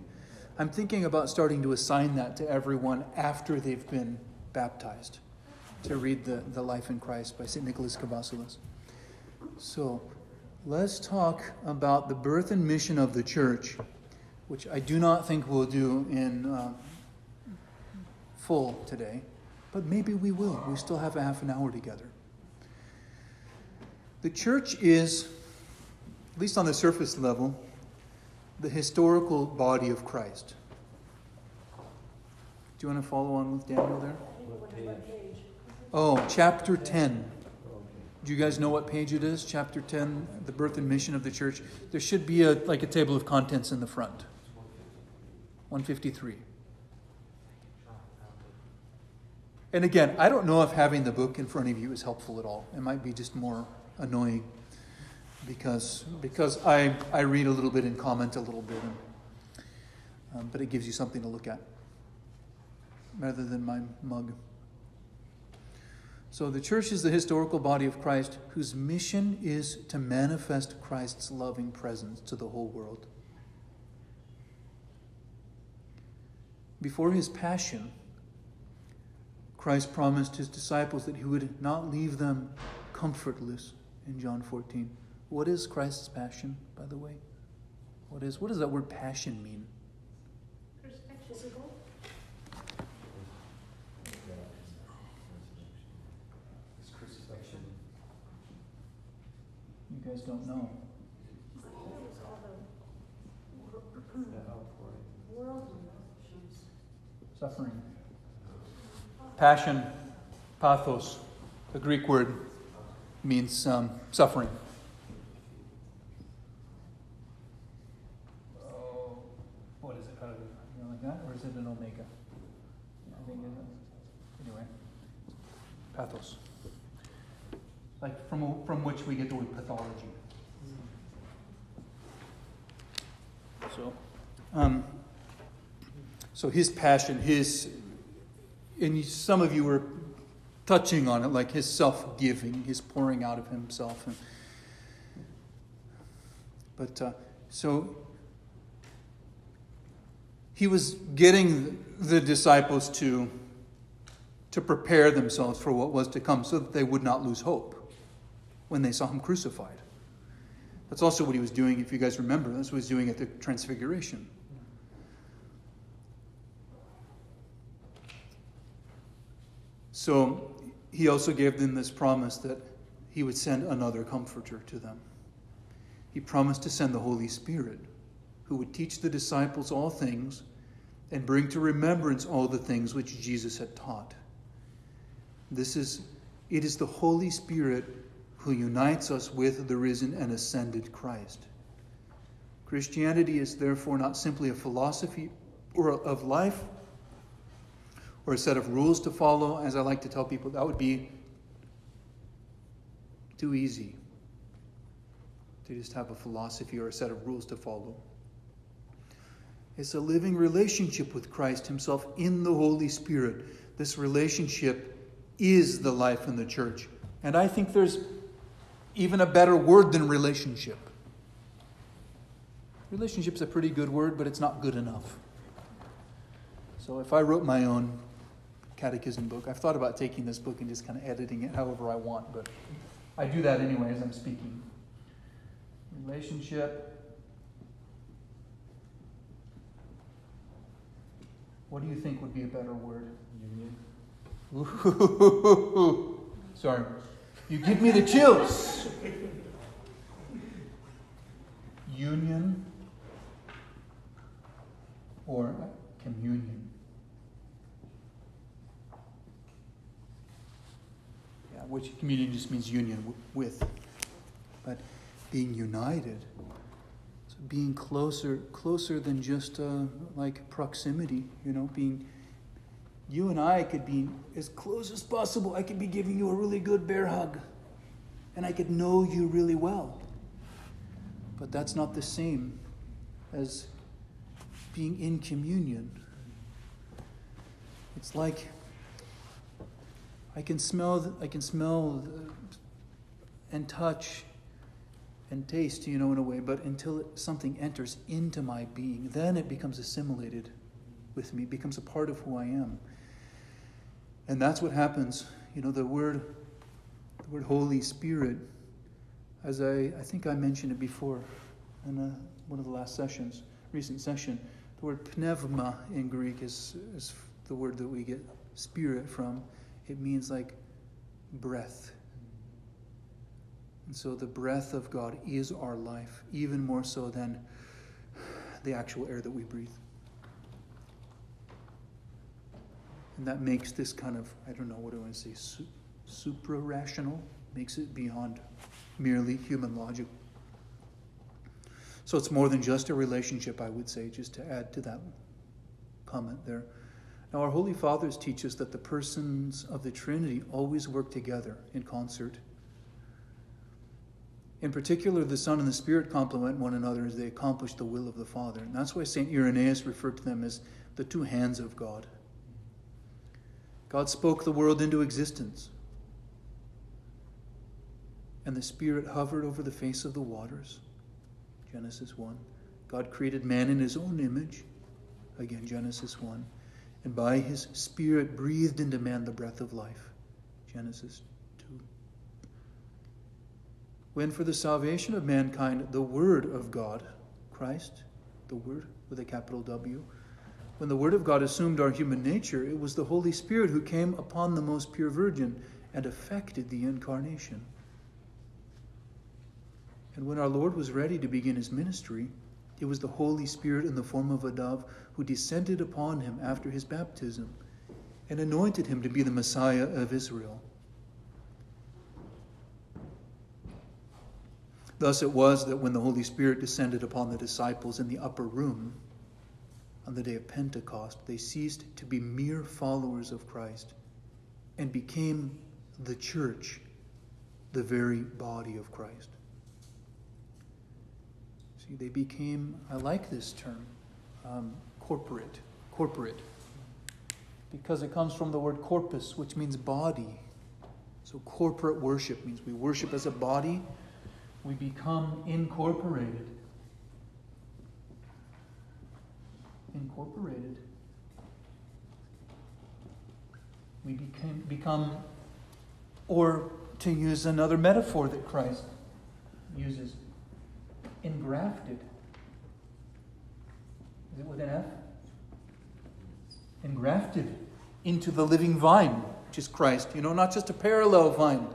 I'm thinking about starting to assign that to everyone after they've been baptized to read the, the Life in Christ by St. Nicholas Kavasilas. So, let's talk about the birth and mission of the church, which I do not think we'll do in uh, full today, but maybe we will. We still have a half an hour together. The church is, at least on the surface level, the historical body of Christ. Do you want to follow on with Daniel there? Oh, chapter 10. Do you guys know what page it is? Chapter 10, the birth and mission of the church. There should be a like a table of contents in the front. 153. And again, I don't know if having the book in front of you is helpful at all. It might be just more annoying because because I, I read a little bit and comment a little bit, and, um, but it gives you something to look at rather than my mug. So the church is the historical body of Christ whose mission is to manifest Christ's loving presence to the whole world. Before his passion, Christ promised his disciples that he would not leave them comfortless in John 14. What is Christ's passion, by the way? What is what does that word passion mean? Physical? His crucifixion. You guys don't know. That was all the The outpouring. worldliness. Suffering. Passion, pathos, the Greek word means um, suffering. Oh, what is it? How do you know, like that, or is it an omega? I think it is. Anyway, pathos, like from from which we get the word pathology. So, um, so his passion, his, and some of you were touching on it, like his self giving, his pouring out of himself. And, but uh, so he was getting the disciples to, to prepare themselves for what was to come so that they would not lose hope when they saw him crucified. That's also what he was doing, if you guys remember. That's what he was doing at the Transfiguration. So he also gave them this promise that he would send another comforter to them. He promised to send the Holy Spirit, who would teach the disciples all things and bring to remembrance all the things which Jesus had taught. This is it is the Holy Spirit who unites us with the risen and ascended Christ. Christianity is therefore not simply a philosophy or of life or a set of rules to follow, as I like to tell people, that would be too easy to just have a philosophy or a set of rules to follow. It's a living relationship with Christ Himself in the Holy Spirit. This relationship is the life in the church. And I think there's even a better word than relationship. Relationship's a pretty good word, but it's not good enough. So if I wrote my own catechism book, I've thought about taking this book and just kind of editing it however I want, but I do that anyway as I'm speaking. Relationship. What do you think would be a better word? Union. Ooh, [LAUGHS] sorry. You give me the chills. Union or communion. Yeah, which communion just means union with. But being united, so being closer, closer than just uh, like proximity, you know, being you and I could be as close as possible. I could be giving you a really good bear hug, and I could know you really well. But that's not the same as being in communion. It's like I can smell, I can smell and touch and taste, you know, in a way, but until something enters into my being, then it becomes assimilated with me, becomes a part of who I am. And that's what happens. You know, the word, the word Holy Spirit, as I, I think I mentioned it before in a, one of the last sessions, recent session, the word pneuma in Greek is, is the word that we get spirit from. It means like breath. And so the breath of God is our life, even more so than the actual air that we breathe. And that makes this kind of, I don't know, what do I want to say, su- supra rational, makes it beyond merely human logic. So it's more than just a relationship, I would say, just to add to that comment there. Now, our Holy Fathers teach us that the persons of the Trinity always work together in concert. In particular, the Son and the Spirit complement one another as they accomplish the will of the Father. And that's why St. Irenaeus referred to them as the two hands of God. God spoke the world into existence, and the Spirit hovered over the face of the waters. Genesis 1. God created man in his own image. Again, Genesis 1. And by his Spirit breathed into man the breath of life. Genesis 2. When for the salvation of mankind, the Word of God, Christ, the Word with a capital W, when the Word of God assumed our human nature, it was the Holy Spirit who came upon the most pure Virgin and effected the incarnation. And when our Lord was ready to begin his ministry, it was the Holy Spirit in the form of a dove who descended upon him after his baptism and anointed him to be the Messiah of Israel. Thus it was that when the Holy Spirit descended upon the disciples in the upper room on the day of Pentecost, they ceased to be mere followers of Christ and became the church, the very body of Christ. See, they became, I like this term, um, corporate, corporate, because it comes from the word corpus, which means body. So corporate worship means we worship as a body, we become incorporated. Incorporated. We became, become, or to use another metaphor that Christ uses, engrafted. Is it with an F? Engrafted into the living vine, which is Christ. You know, not just a parallel vine,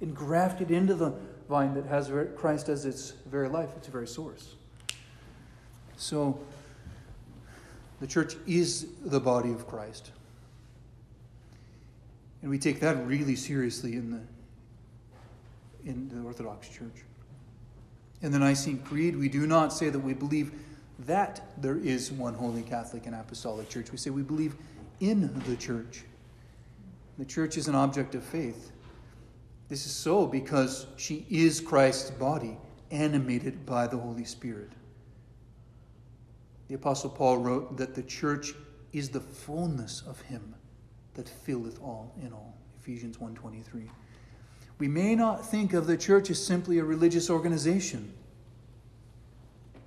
engrafted into the vine that has Christ as its very life, its very source. So, the church is the body of Christ. And we take that really seriously in the, in the Orthodox Church. In the Nicene Creed, we do not say that we believe that there is one holy Catholic and Apostolic Church. We say we believe in the church. The church is an object of faith. This is so because she is Christ's body, animated by the Holy Spirit. The Apostle Paul wrote that the church is the fullness of him that filleth all in all. Ephesians 1:23. We may not think of the church as simply a religious organization.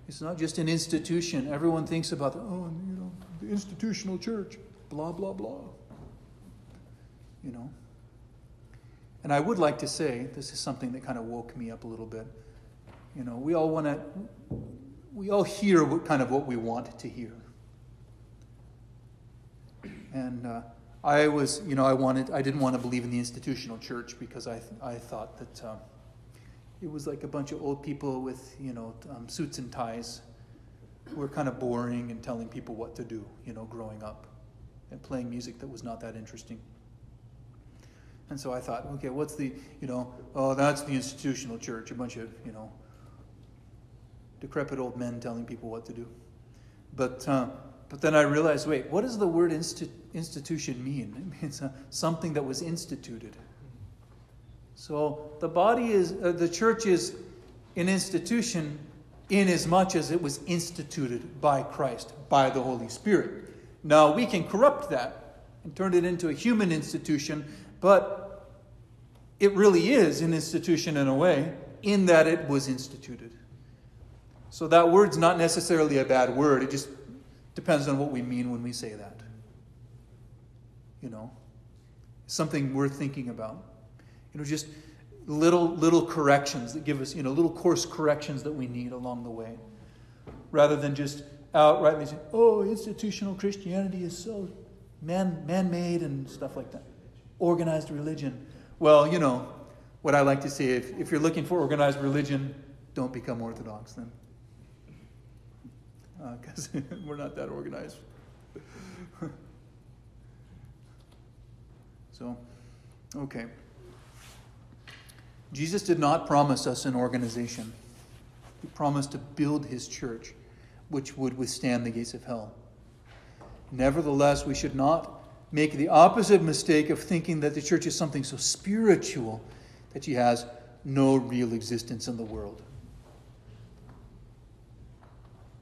It's not just an institution. Everyone thinks about, oh, you know, the institutional church, blah, blah, blah. You know? And I would like to say, this is something that kind of woke me up a little bit. You know, we all want to, we all hear what kind of what we want to hear. And uh, I was, you know, I wanted, I didn't want to believe in the institutional church because I, I thought that uh, it was like a bunch of old people with, you know, um, suits and ties who were kind of boring and telling people what to do, you know, growing up and playing music that was not that interesting. And so I thought, okay, what's the, you know, oh, that's the institutional church, a bunch of, you know, decrepit old men telling people what to do. But, uh, but then I realized, wait, what does the word insti- institution mean? [LAUGHS] It means uh, something that was instituted. So the body is, uh, the church is an institution in as much as it was instituted by Christ, by the Holy Spirit. Now we can corrupt that and turn it into a human institution, but it really is an institution in a way, in that it was instituted. So that word's not necessarily a bad word, it just depends on what we mean when we say that. You know, something worth thinking about. You know, just little little corrections that give us, you know, little course corrections that we need along the way, rather than just outrightly saying, "Oh, institutional Christianity is so man man-made and stuff like that, organized religion." Well, you know, what I like to say, if, if you're looking for organized religion, don't become Orthodox then, because uh, [LAUGHS] we're not that organized. [LAUGHS] so, okay. Jesus did not promise us an organization. He promised to build his church, which would withstand the gates of hell. Nevertheless, we should not make the opposite mistake of thinking that the church is something so spiritual that she has no real existence in the world.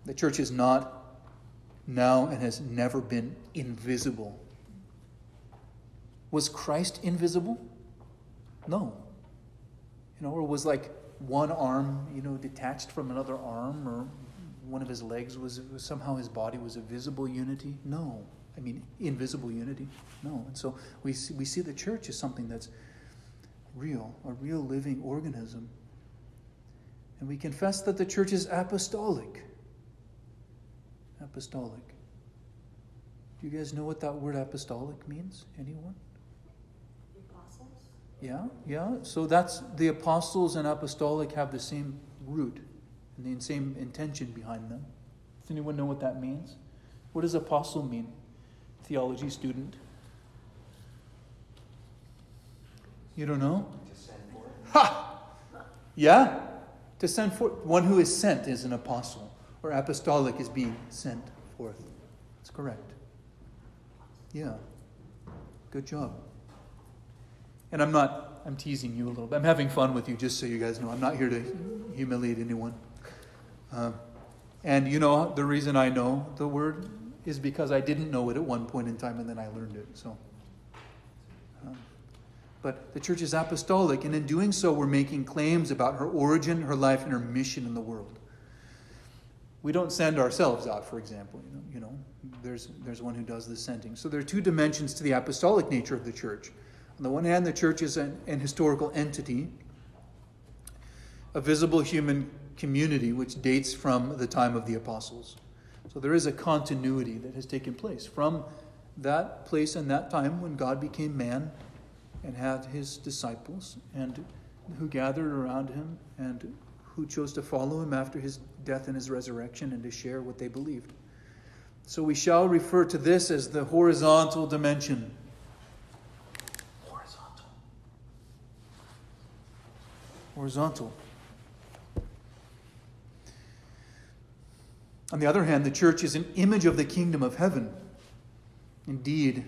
The church is not now and has never been invisible. Was Christ invisible? No you know, or was like one arm, you know, detached from another arm, or one of his legs was, was somehow his body was a visible unity? No. I mean, invisible unity? No. And so we see, we see the church as something that's real, a real living organism. And we confess that the church is apostolic. Apostolic. Do you guys know what that word apostolic means? Anyone? Apostles. Yeah, yeah. So that's the apostles and apostolic have the same root and the same intention behind them. Does anyone know what that means? What does apostle mean? Theology student. You don't know? To send forth. Ha! Yeah. To send forth. One who is sent is an apostle, or apostolic is being sent forth. That's correct. Yeah. Good job. And I'm not, I'm teasing you a little bit. I'm having fun with you, just so you guys know. I'm not here to humiliate anyone. Uh, and you know, the reason I know the word is because I didn't know it at one point in time and then I learned it. So. Uh, but the church is apostolic, and in doing so, we're making claims about her origin, her life, and her mission in the world. We don't send ourselves out, for example. You know, you know there's, there's one who does the sending. So there are two dimensions to the apostolic nature of the church. On the one hand, the church is an, an historical entity, a visible human community which dates from the time of the apostles. So there is a continuity that has taken place from that place and that time when God became man and had his disciples and who gathered around him and who chose to follow him after his death and his resurrection and to share what they believed. So we shall refer to this as the horizontal dimension horizontal. Horizontal. On the other hand, the church is an image of the kingdom of heaven. Indeed,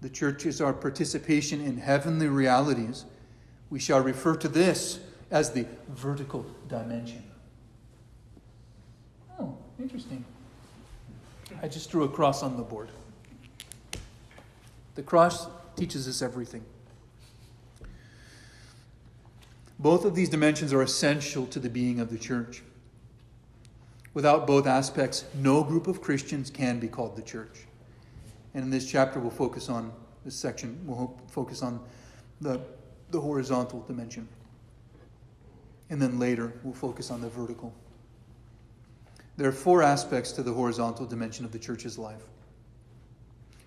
the church is our participation in heavenly realities. We shall refer to this as the vertical dimension. Interesting. I just drew a cross on the board. The cross teaches us everything. Both of these dimensions are essential to the being of the church. Without both aspects, no group of Christians can be called the church. And in this chapter, we'll focus on this section, we'll focus on the, the horizontal dimension. And then later, we'll focus on the vertical. There are four aspects to the horizontal dimension of the church's life.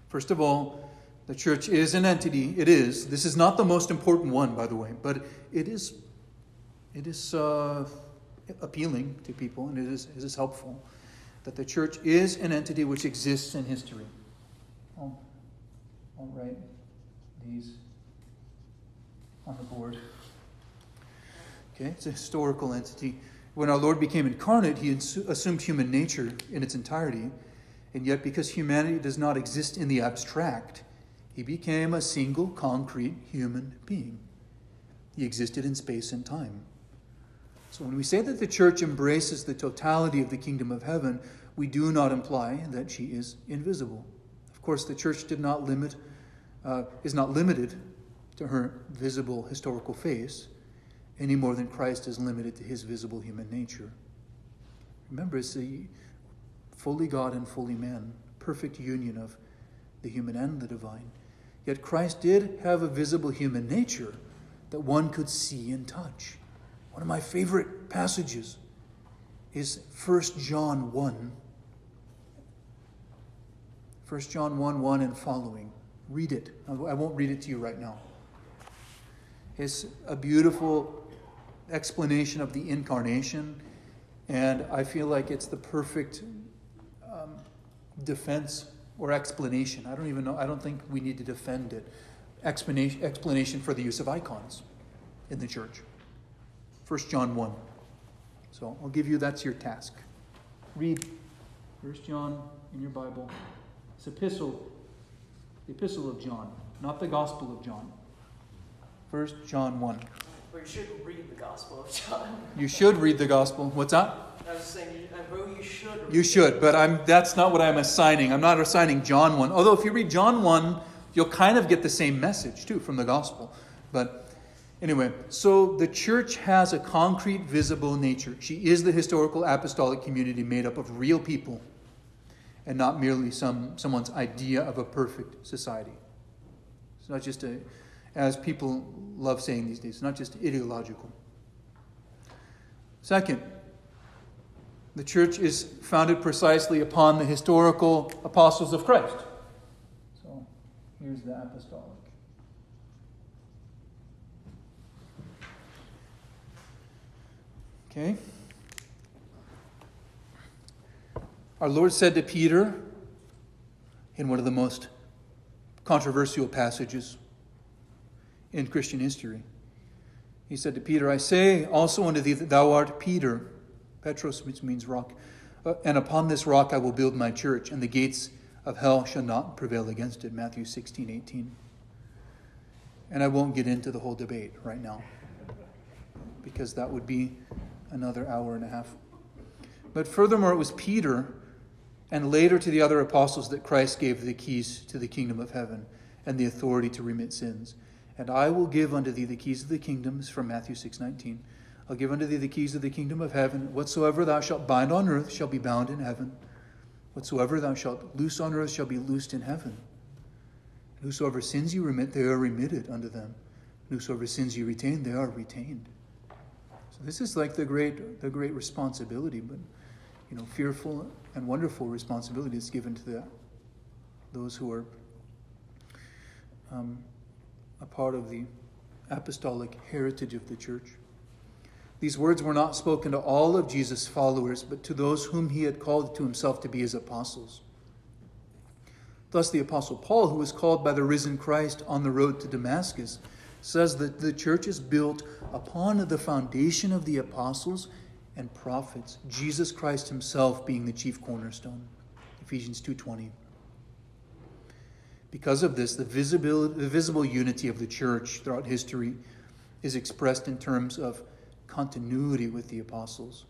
First of all, the church is an entity. It is. This is not the most important one, by the way, but it is. It is uh, appealing to people, and it is, it is helpful that the church is an entity which exists in history. I'll, I'll write these on the board. Okay, it's a historical entity. When our Lord became incarnate, he assumed human nature in its entirety, and yet because humanity does not exist in the abstract, he became a single, concrete human being. He existed in space and time. So when we say that the church embraces the totality of the kingdom of heaven, we do not imply that she is invisible. Of course, the church did not limit, uh, is not limited to her visible historical face any more than Christ is limited to his visible human nature. Remember, it's a fully God and fully man, perfect union of the human and the divine. Yet Christ did have a visible human nature that one could see and touch. One of my favorite passages is 1 John 1. 1 John 1 1 and following. Read it. I won't read it to you right now. It's a beautiful explanation of the incarnation, and I feel like it's the perfect um, defense or explanation. I don't even know, I don't think we need to defend it. Explanation, explanation for the use of icons in the church. 1 John 1. So I'll give you that's your task. Read 1 John in your Bible. It's epistle, the epistle of John, not the gospel of John. 1 John 1. Well, you should read the Gospel of John. You should read the gospel. What's that? I was saying, I wrote you should. Read You should, but I'm that's not what I'm assigning. I'm not assigning John 1. Although if you read John 1, you'll kind of get the same message too from the gospel. But anyway, so the church has a concrete visible nature. She is the historical apostolic community made up of real people and not merely some someone's idea of a perfect society. It's not just a as people love saying these days, not just ideological. Second, the church is founded precisely upon the historical apostles of Christ. So here's the apostolic. Okay. Our Lord said to Peter in one of the most controversial passages in Christian history, he said to Peter, I say also unto thee that thou art Peter Petros, which means rock. Uh, and upon this rock I will build my church, and the gates of hell shall not prevail against it. Matthew 16, 18. And I won't get into the whole debate right now, because that would be another hour and a half. But furthermore, it was Peter and later to the other apostles that Christ gave the keys to the kingdom of heaven and the authority to remit sins. And I will give unto thee the keys of the kingdoms from Matthew 6:19. I'll give unto thee the keys of the kingdom of heaven. Whatsoever thou shalt bind on earth shall be bound in heaven. Whatsoever thou shalt loose on earth shall be loosed in heaven. And whosoever sins you remit, they are remitted unto them. And whosoever sins you retain, they are retained. So this is like the great, the great responsibility, but you know, fearful and wonderful responsibility is given to the, those who are um, a part of the apostolic heritage of the church. These words were not spoken to all of Jesus' followers, but to those whom he had called to himself to be his apostles. Thus, the Apostle Paul, who was called by the risen Christ on the road to Damascus, says that the church is built upon the foundation of the apostles and prophets, Jesus Christ himself being the chief cornerstone. Ephesians 2:20. Because of this, the visible, the visible unity of the church throughout history is expressed in terms of continuity with the apostles.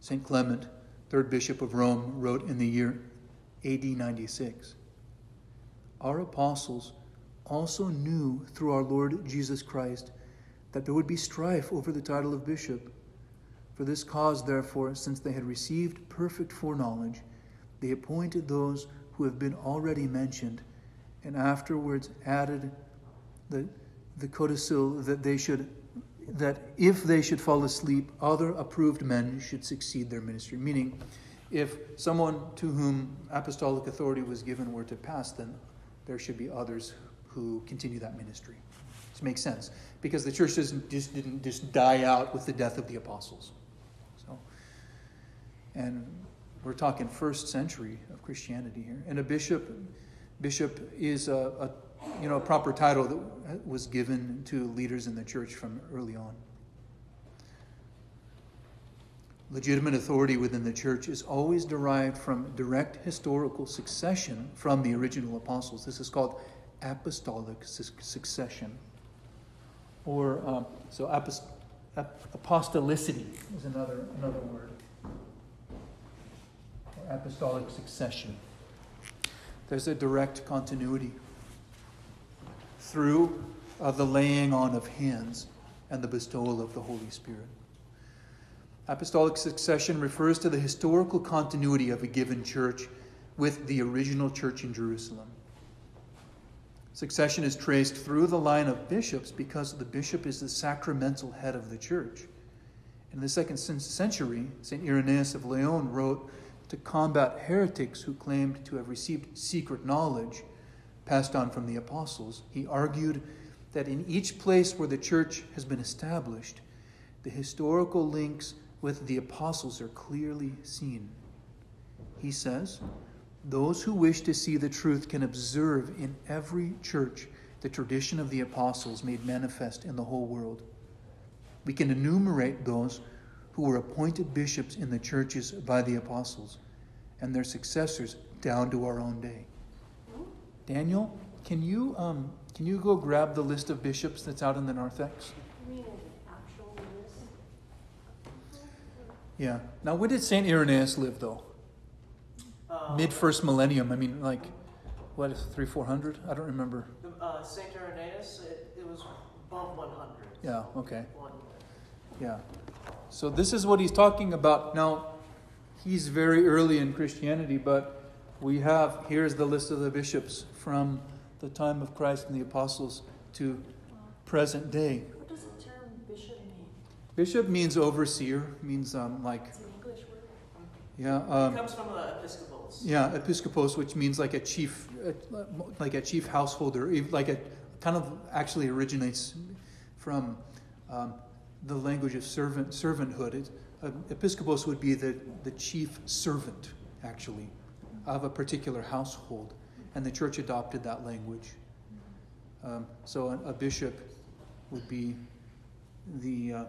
St. Clement, third bishop of Rome, wrote in the year AD 96 Our apostles also knew through our Lord Jesus Christ that there would be strife over the title of bishop. For this cause, therefore, since they had received perfect foreknowledge, they appointed those who have been already mentioned, and afterwards added the, the codicil that they should that if they should fall asleep, other approved men should succeed their ministry. Meaning, if someone to whom apostolic authority was given were to pass, then there should be others who continue that ministry. This makes sense because the church doesn't just didn't just die out with the death of the apostles. So, and we're talking first century of Christianity here, and a bishop bishop is a, a you know, a proper title that was given to leaders in the church from early on. Legitimate authority within the church is always derived from direct historical succession from the original apostles. This is called apostolic succession. Or, um, so apost- apostolicity is another, another word. Or apostolic succession. There's a direct continuity through uh, the laying on of hands and the bestowal of the Holy Spirit. Apostolic succession refers to the historical continuity of a given church with the original church in Jerusalem. Succession is traced through the line of bishops because the bishop is the sacramental head of the church. In the second century, St. Irenaeus of Lyon wrote to combat heretics who claimed to have received secret knowledge passed on from the apostles. He argued that in each place where the church has been established, the historical links with the apostles are clearly seen. He says, those who wish to see the truth can observe in every church the tradition of the apostles made manifest in the whole world. We can enumerate those who were appointed bishops in the churches by the apostles and their successors down to our own day. Daniel, can you, um, can you go grab the list of bishops that's out in the narthex? You mean actual list? Yeah. Now, when did St. Irenaeus live, though? Um, Mid first millennium. I mean, like, what, three, four hundred? I don't remember. uh, Saint Irenaeus, it, it was above 100. Yeah, okay. One. Yeah. So this is what he's talking about. Now, he's very early in Christianity, but we have here's the list of the bishops from the time of Christ and the apostles to present day. What does the term bishop mean? Bishop means overseer, means um, like It's an English word. yeah, It um, comes from the Episcopals. yeah, episcopos, which means like a chief, uh, like a chief householder, like a kind of actually originates from um, the language of servant servanthood. It, uh, episcopos would be the the chief servant, actually, of a particular household, and the church adopted that language. Um, so a, a bishop would be the uh,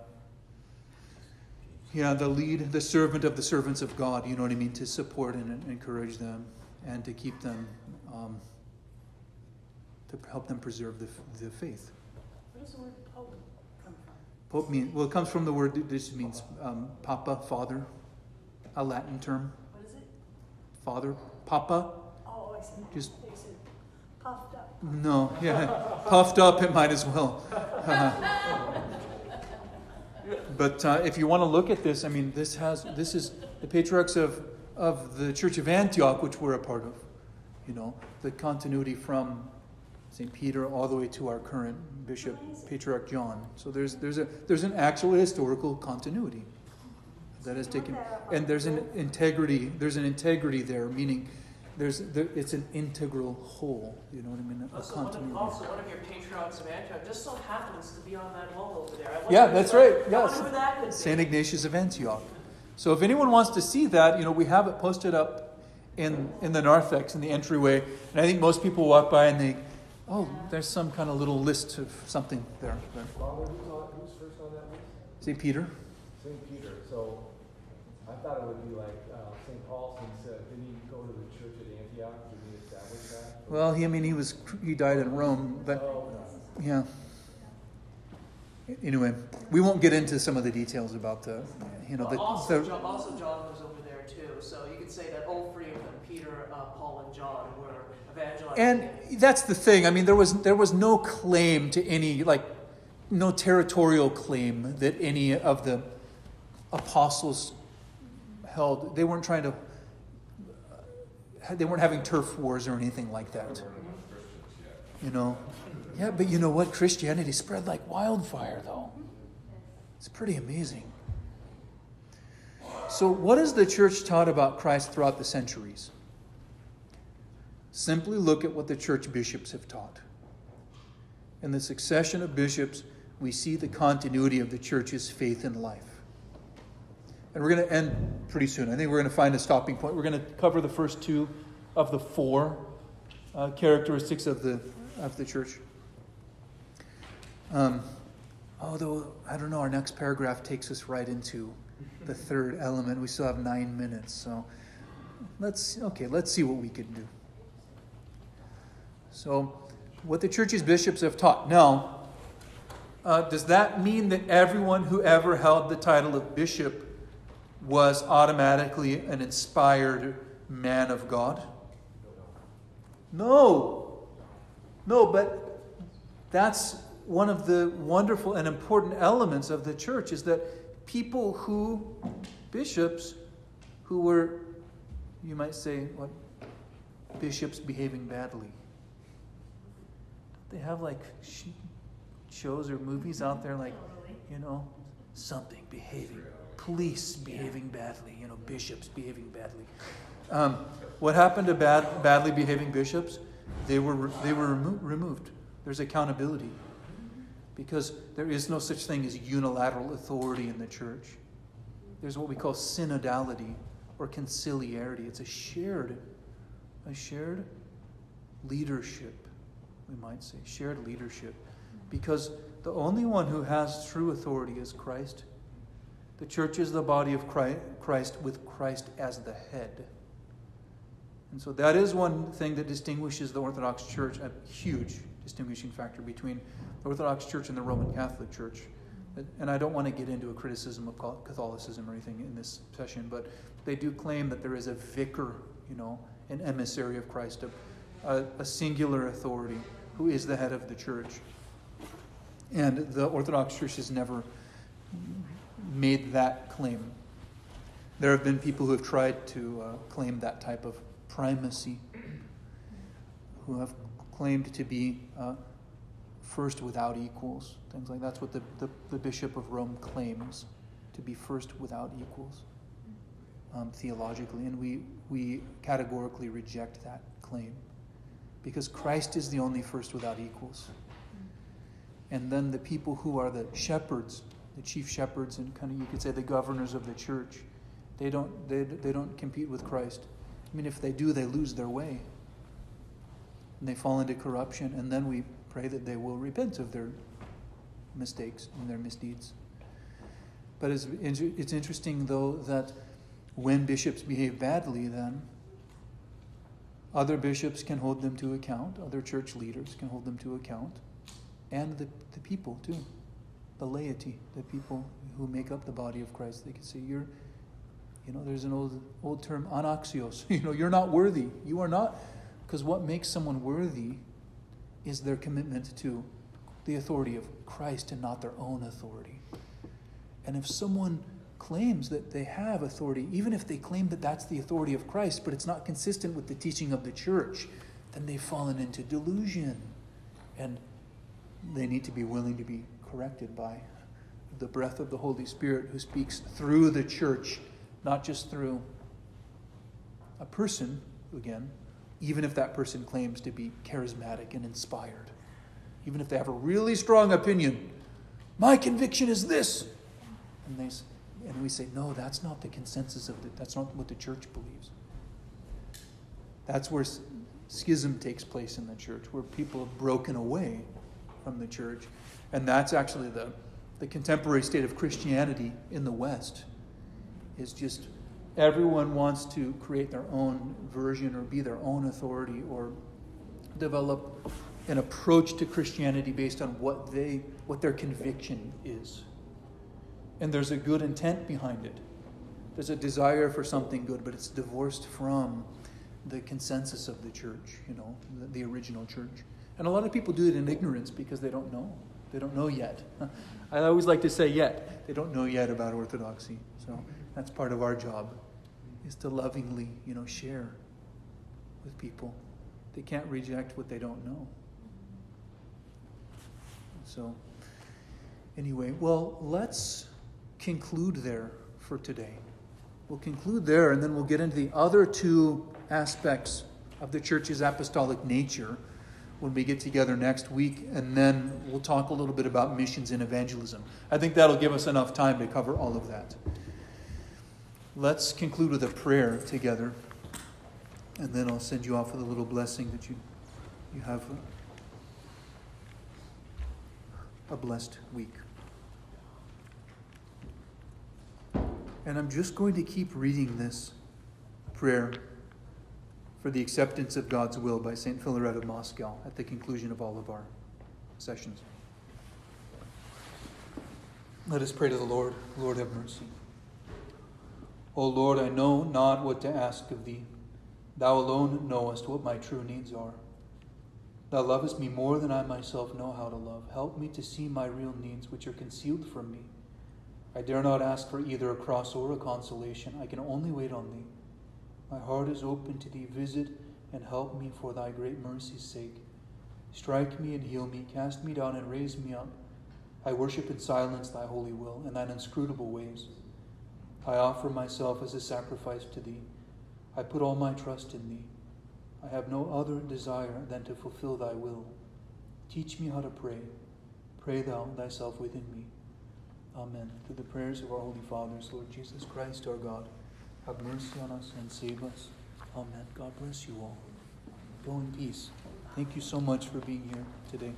yeah, the lead, the servant of the servants of God, you know what I mean, to support and encourage them and to keep them, um, to help them preserve the, the faith. Where does the word? Pope mean, well, it comes from the word, this means um, papa, father, a Latin term, What is it? father, papa. Oh, I see. Just- said puffed up. No, yeah, [LAUGHS] puffed up, it might as well. [LAUGHS] but uh, if you want to look at this, I mean, this has this is the patriarchs of of the Church of Antioch, which we're a part of. You know, the continuity from St. Peter all the way to our current bishop, Patriarch John. So there's there's a there's an actual historical continuity that has taken, and there's an integrity. There's an integrity there, meaning there's there, it's an integral whole. You know what I mean? A Also one, of, also, one of your patriarchs of Antioch just so happens to be on that wall over there. I Yeah, that's right. Yes. that Saint. Ignatius of Antioch. So if anyone wants to see that, you know, we have it posted up in in the narthex in the entryway, and I think most people walk by and they, oh, there's some kind of little list of something there. Father, who's on, who's first on that list? St. Peter. St. Peter. So I thought it would be like uh, St. Paul, since uh, didn't he go to the church at Antioch? Did he establish that? Well, he, I mean, he was he died in Rome, but Oh, yeah. Anyway, we won't get into some of the details about the, you know, Well, the, also, the John, also, John was over there too. So you could say that all three of them, Peter, uh, Paul, and John, were And that's the thing. I mean, there was there was no claim to any like no territorial claim that any of the apostles held. They weren't trying to. They weren't having turf wars or anything like that. You know. Yeah, but you know what? Christianity spread like wildfire, though. It's pretty amazing. So, what has the church taught about Christ throughout the centuries? Simply look at what the church bishops have taught. In the succession of bishops, we see the continuity of the church's faith and life. And we're going to end pretty soon. I think we're going to find a stopping point. We're going to cover the first two of the four uh, characteristics of the, of the church. Um, although, I don't know, our next paragraph takes us right into the third element. We still have nine minutes. So let's, okay, let's see what we can do. So, what the church's bishops have taught. Now, uh, does that mean that everyone who ever held the title of bishop was automatically an inspired man of God? No. No, but that's one of the wonderful and important elements of the church is that people who, bishops, who were, you might say, what? Bishops behaving badly. They have like sh- shows or movies out there like, you know, something behaving, police behaving badly, you know, bishops behaving badly. Um, what happened to bad, badly behaving bishops? They were, they were remo- removed. There's accountability because there is no such thing as unilateral authority in the church. There's what we call synodality or conciliarity. It's a shared, a shared leadership, we might say, shared leadership. Because the only one who has true authority is Christ. The church is the body of Christ with Christ as the head. And so that is one thing that distinguishes the Orthodox Church, a huge distinguishing factor between the Orthodox Church and the Roman Catholic Church. And I don't want to get into a criticism of Catholicism or anything in this session, but they do claim that there is a vicar, you know, an emissary of Christ, a, a singular authority who is the head of the church. And the Orthodox Church has never made that claim. There have been people who have tried to uh, claim that type of primacy, who have claimed to be uh, first without equals. Things like that's what the, the, the, Bishop of Rome claims to be first without equals um, theologically. And we, we categorically reject that claim because Christ is the only first without equals. And then the people who are the shepherds, the chief shepherds, and kind of you could say the governors of the church, they don't, they, they don't compete with Christ. I mean, if they do, they lose their way. And they fall into corruption, and then we pray that they will repent of their mistakes and their misdeeds. But it's, it's interesting, though, that when bishops behave badly, then other bishops can hold them to account, other church leaders can hold them to account, and the, the people, too. The laity, the people who make up the body of Christ. They can say, You're, you know, there's an old, old term, anaxios. [LAUGHS] you know, you're not worthy. You are not. Because what makes someone worthy is their commitment to the authority of Christ and not their own authority. And if someone claims that they have authority, even if they claim that that's the authority of Christ, but it's not consistent with the teaching of the church, then they've fallen into delusion. And they need to be willing to be corrected by the breath of the Holy Spirit who speaks through the church, not just through a person, again, even if that person claims to be charismatic and inspired, even if they have a really strong opinion. My conviction is this. And, they, and we say, no, that's not the consensus of the, that's not what the church believes. That's where schism takes place in the church, where people have broken away from the church. And that's actually the, the contemporary state of Christianity in the West, is just everyone wants to create their own version or be their own authority or develop an approach to Christianity based on what they what their conviction is. And there's a good intent behind it. There's a desire for something good, but it's divorced from the consensus of the church, you know, the, the original church. And a lot of people do it in ignorance because they don't know. They don't know yet. [LAUGHS] I always like to say yet. They don't know yet about orthodoxy. So that's part of our job is to lovingly, you know, share with people. They can't reject what they don't know. So anyway, well, let's conclude there for today. We'll conclude there and then we'll get into the other two aspects of the church's apostolic nature when we get together next week, and then we'll talk a little bit about missions and evangelism. I think that'll give us enough time to cover all of that. Let's conclude with a prayer together, and then I'll send you off with a little blessing that you, you have a blessed week. And I'm just going to keep reading this prayer for the acceptance of God's will by St. Philaret of Moscow at the conclusion of all of our sessions. Let us pray to the Lord. Lord, have mercy. O Lord, I know not what to ask of thee. Thou alone knowest what my true needs are. Thou lovest me more than I myself know how to love. Help me to see my real needs, which are concealed from me. I dare not ask for either a cross or a consolation. I can only wait on thee. My heart is open to thee. Visit and help me for thy great mercy's sake. Strike me and heal me, cast me down and raise me up. I worship in silence thy holy will and thine inscrutable ways. I offer myself as a sacrifice to thee. I put all my trust in thee. I have no other desire than to fulfill thy will. Teach me how to pray. Pray thou thyself within me. Amen. Through the prayers of our holy fathers, Lord Jesus Christ, our God, have mercy on us and save us. Amen. God bless you all. Go in peace. Thank you so much for being here today.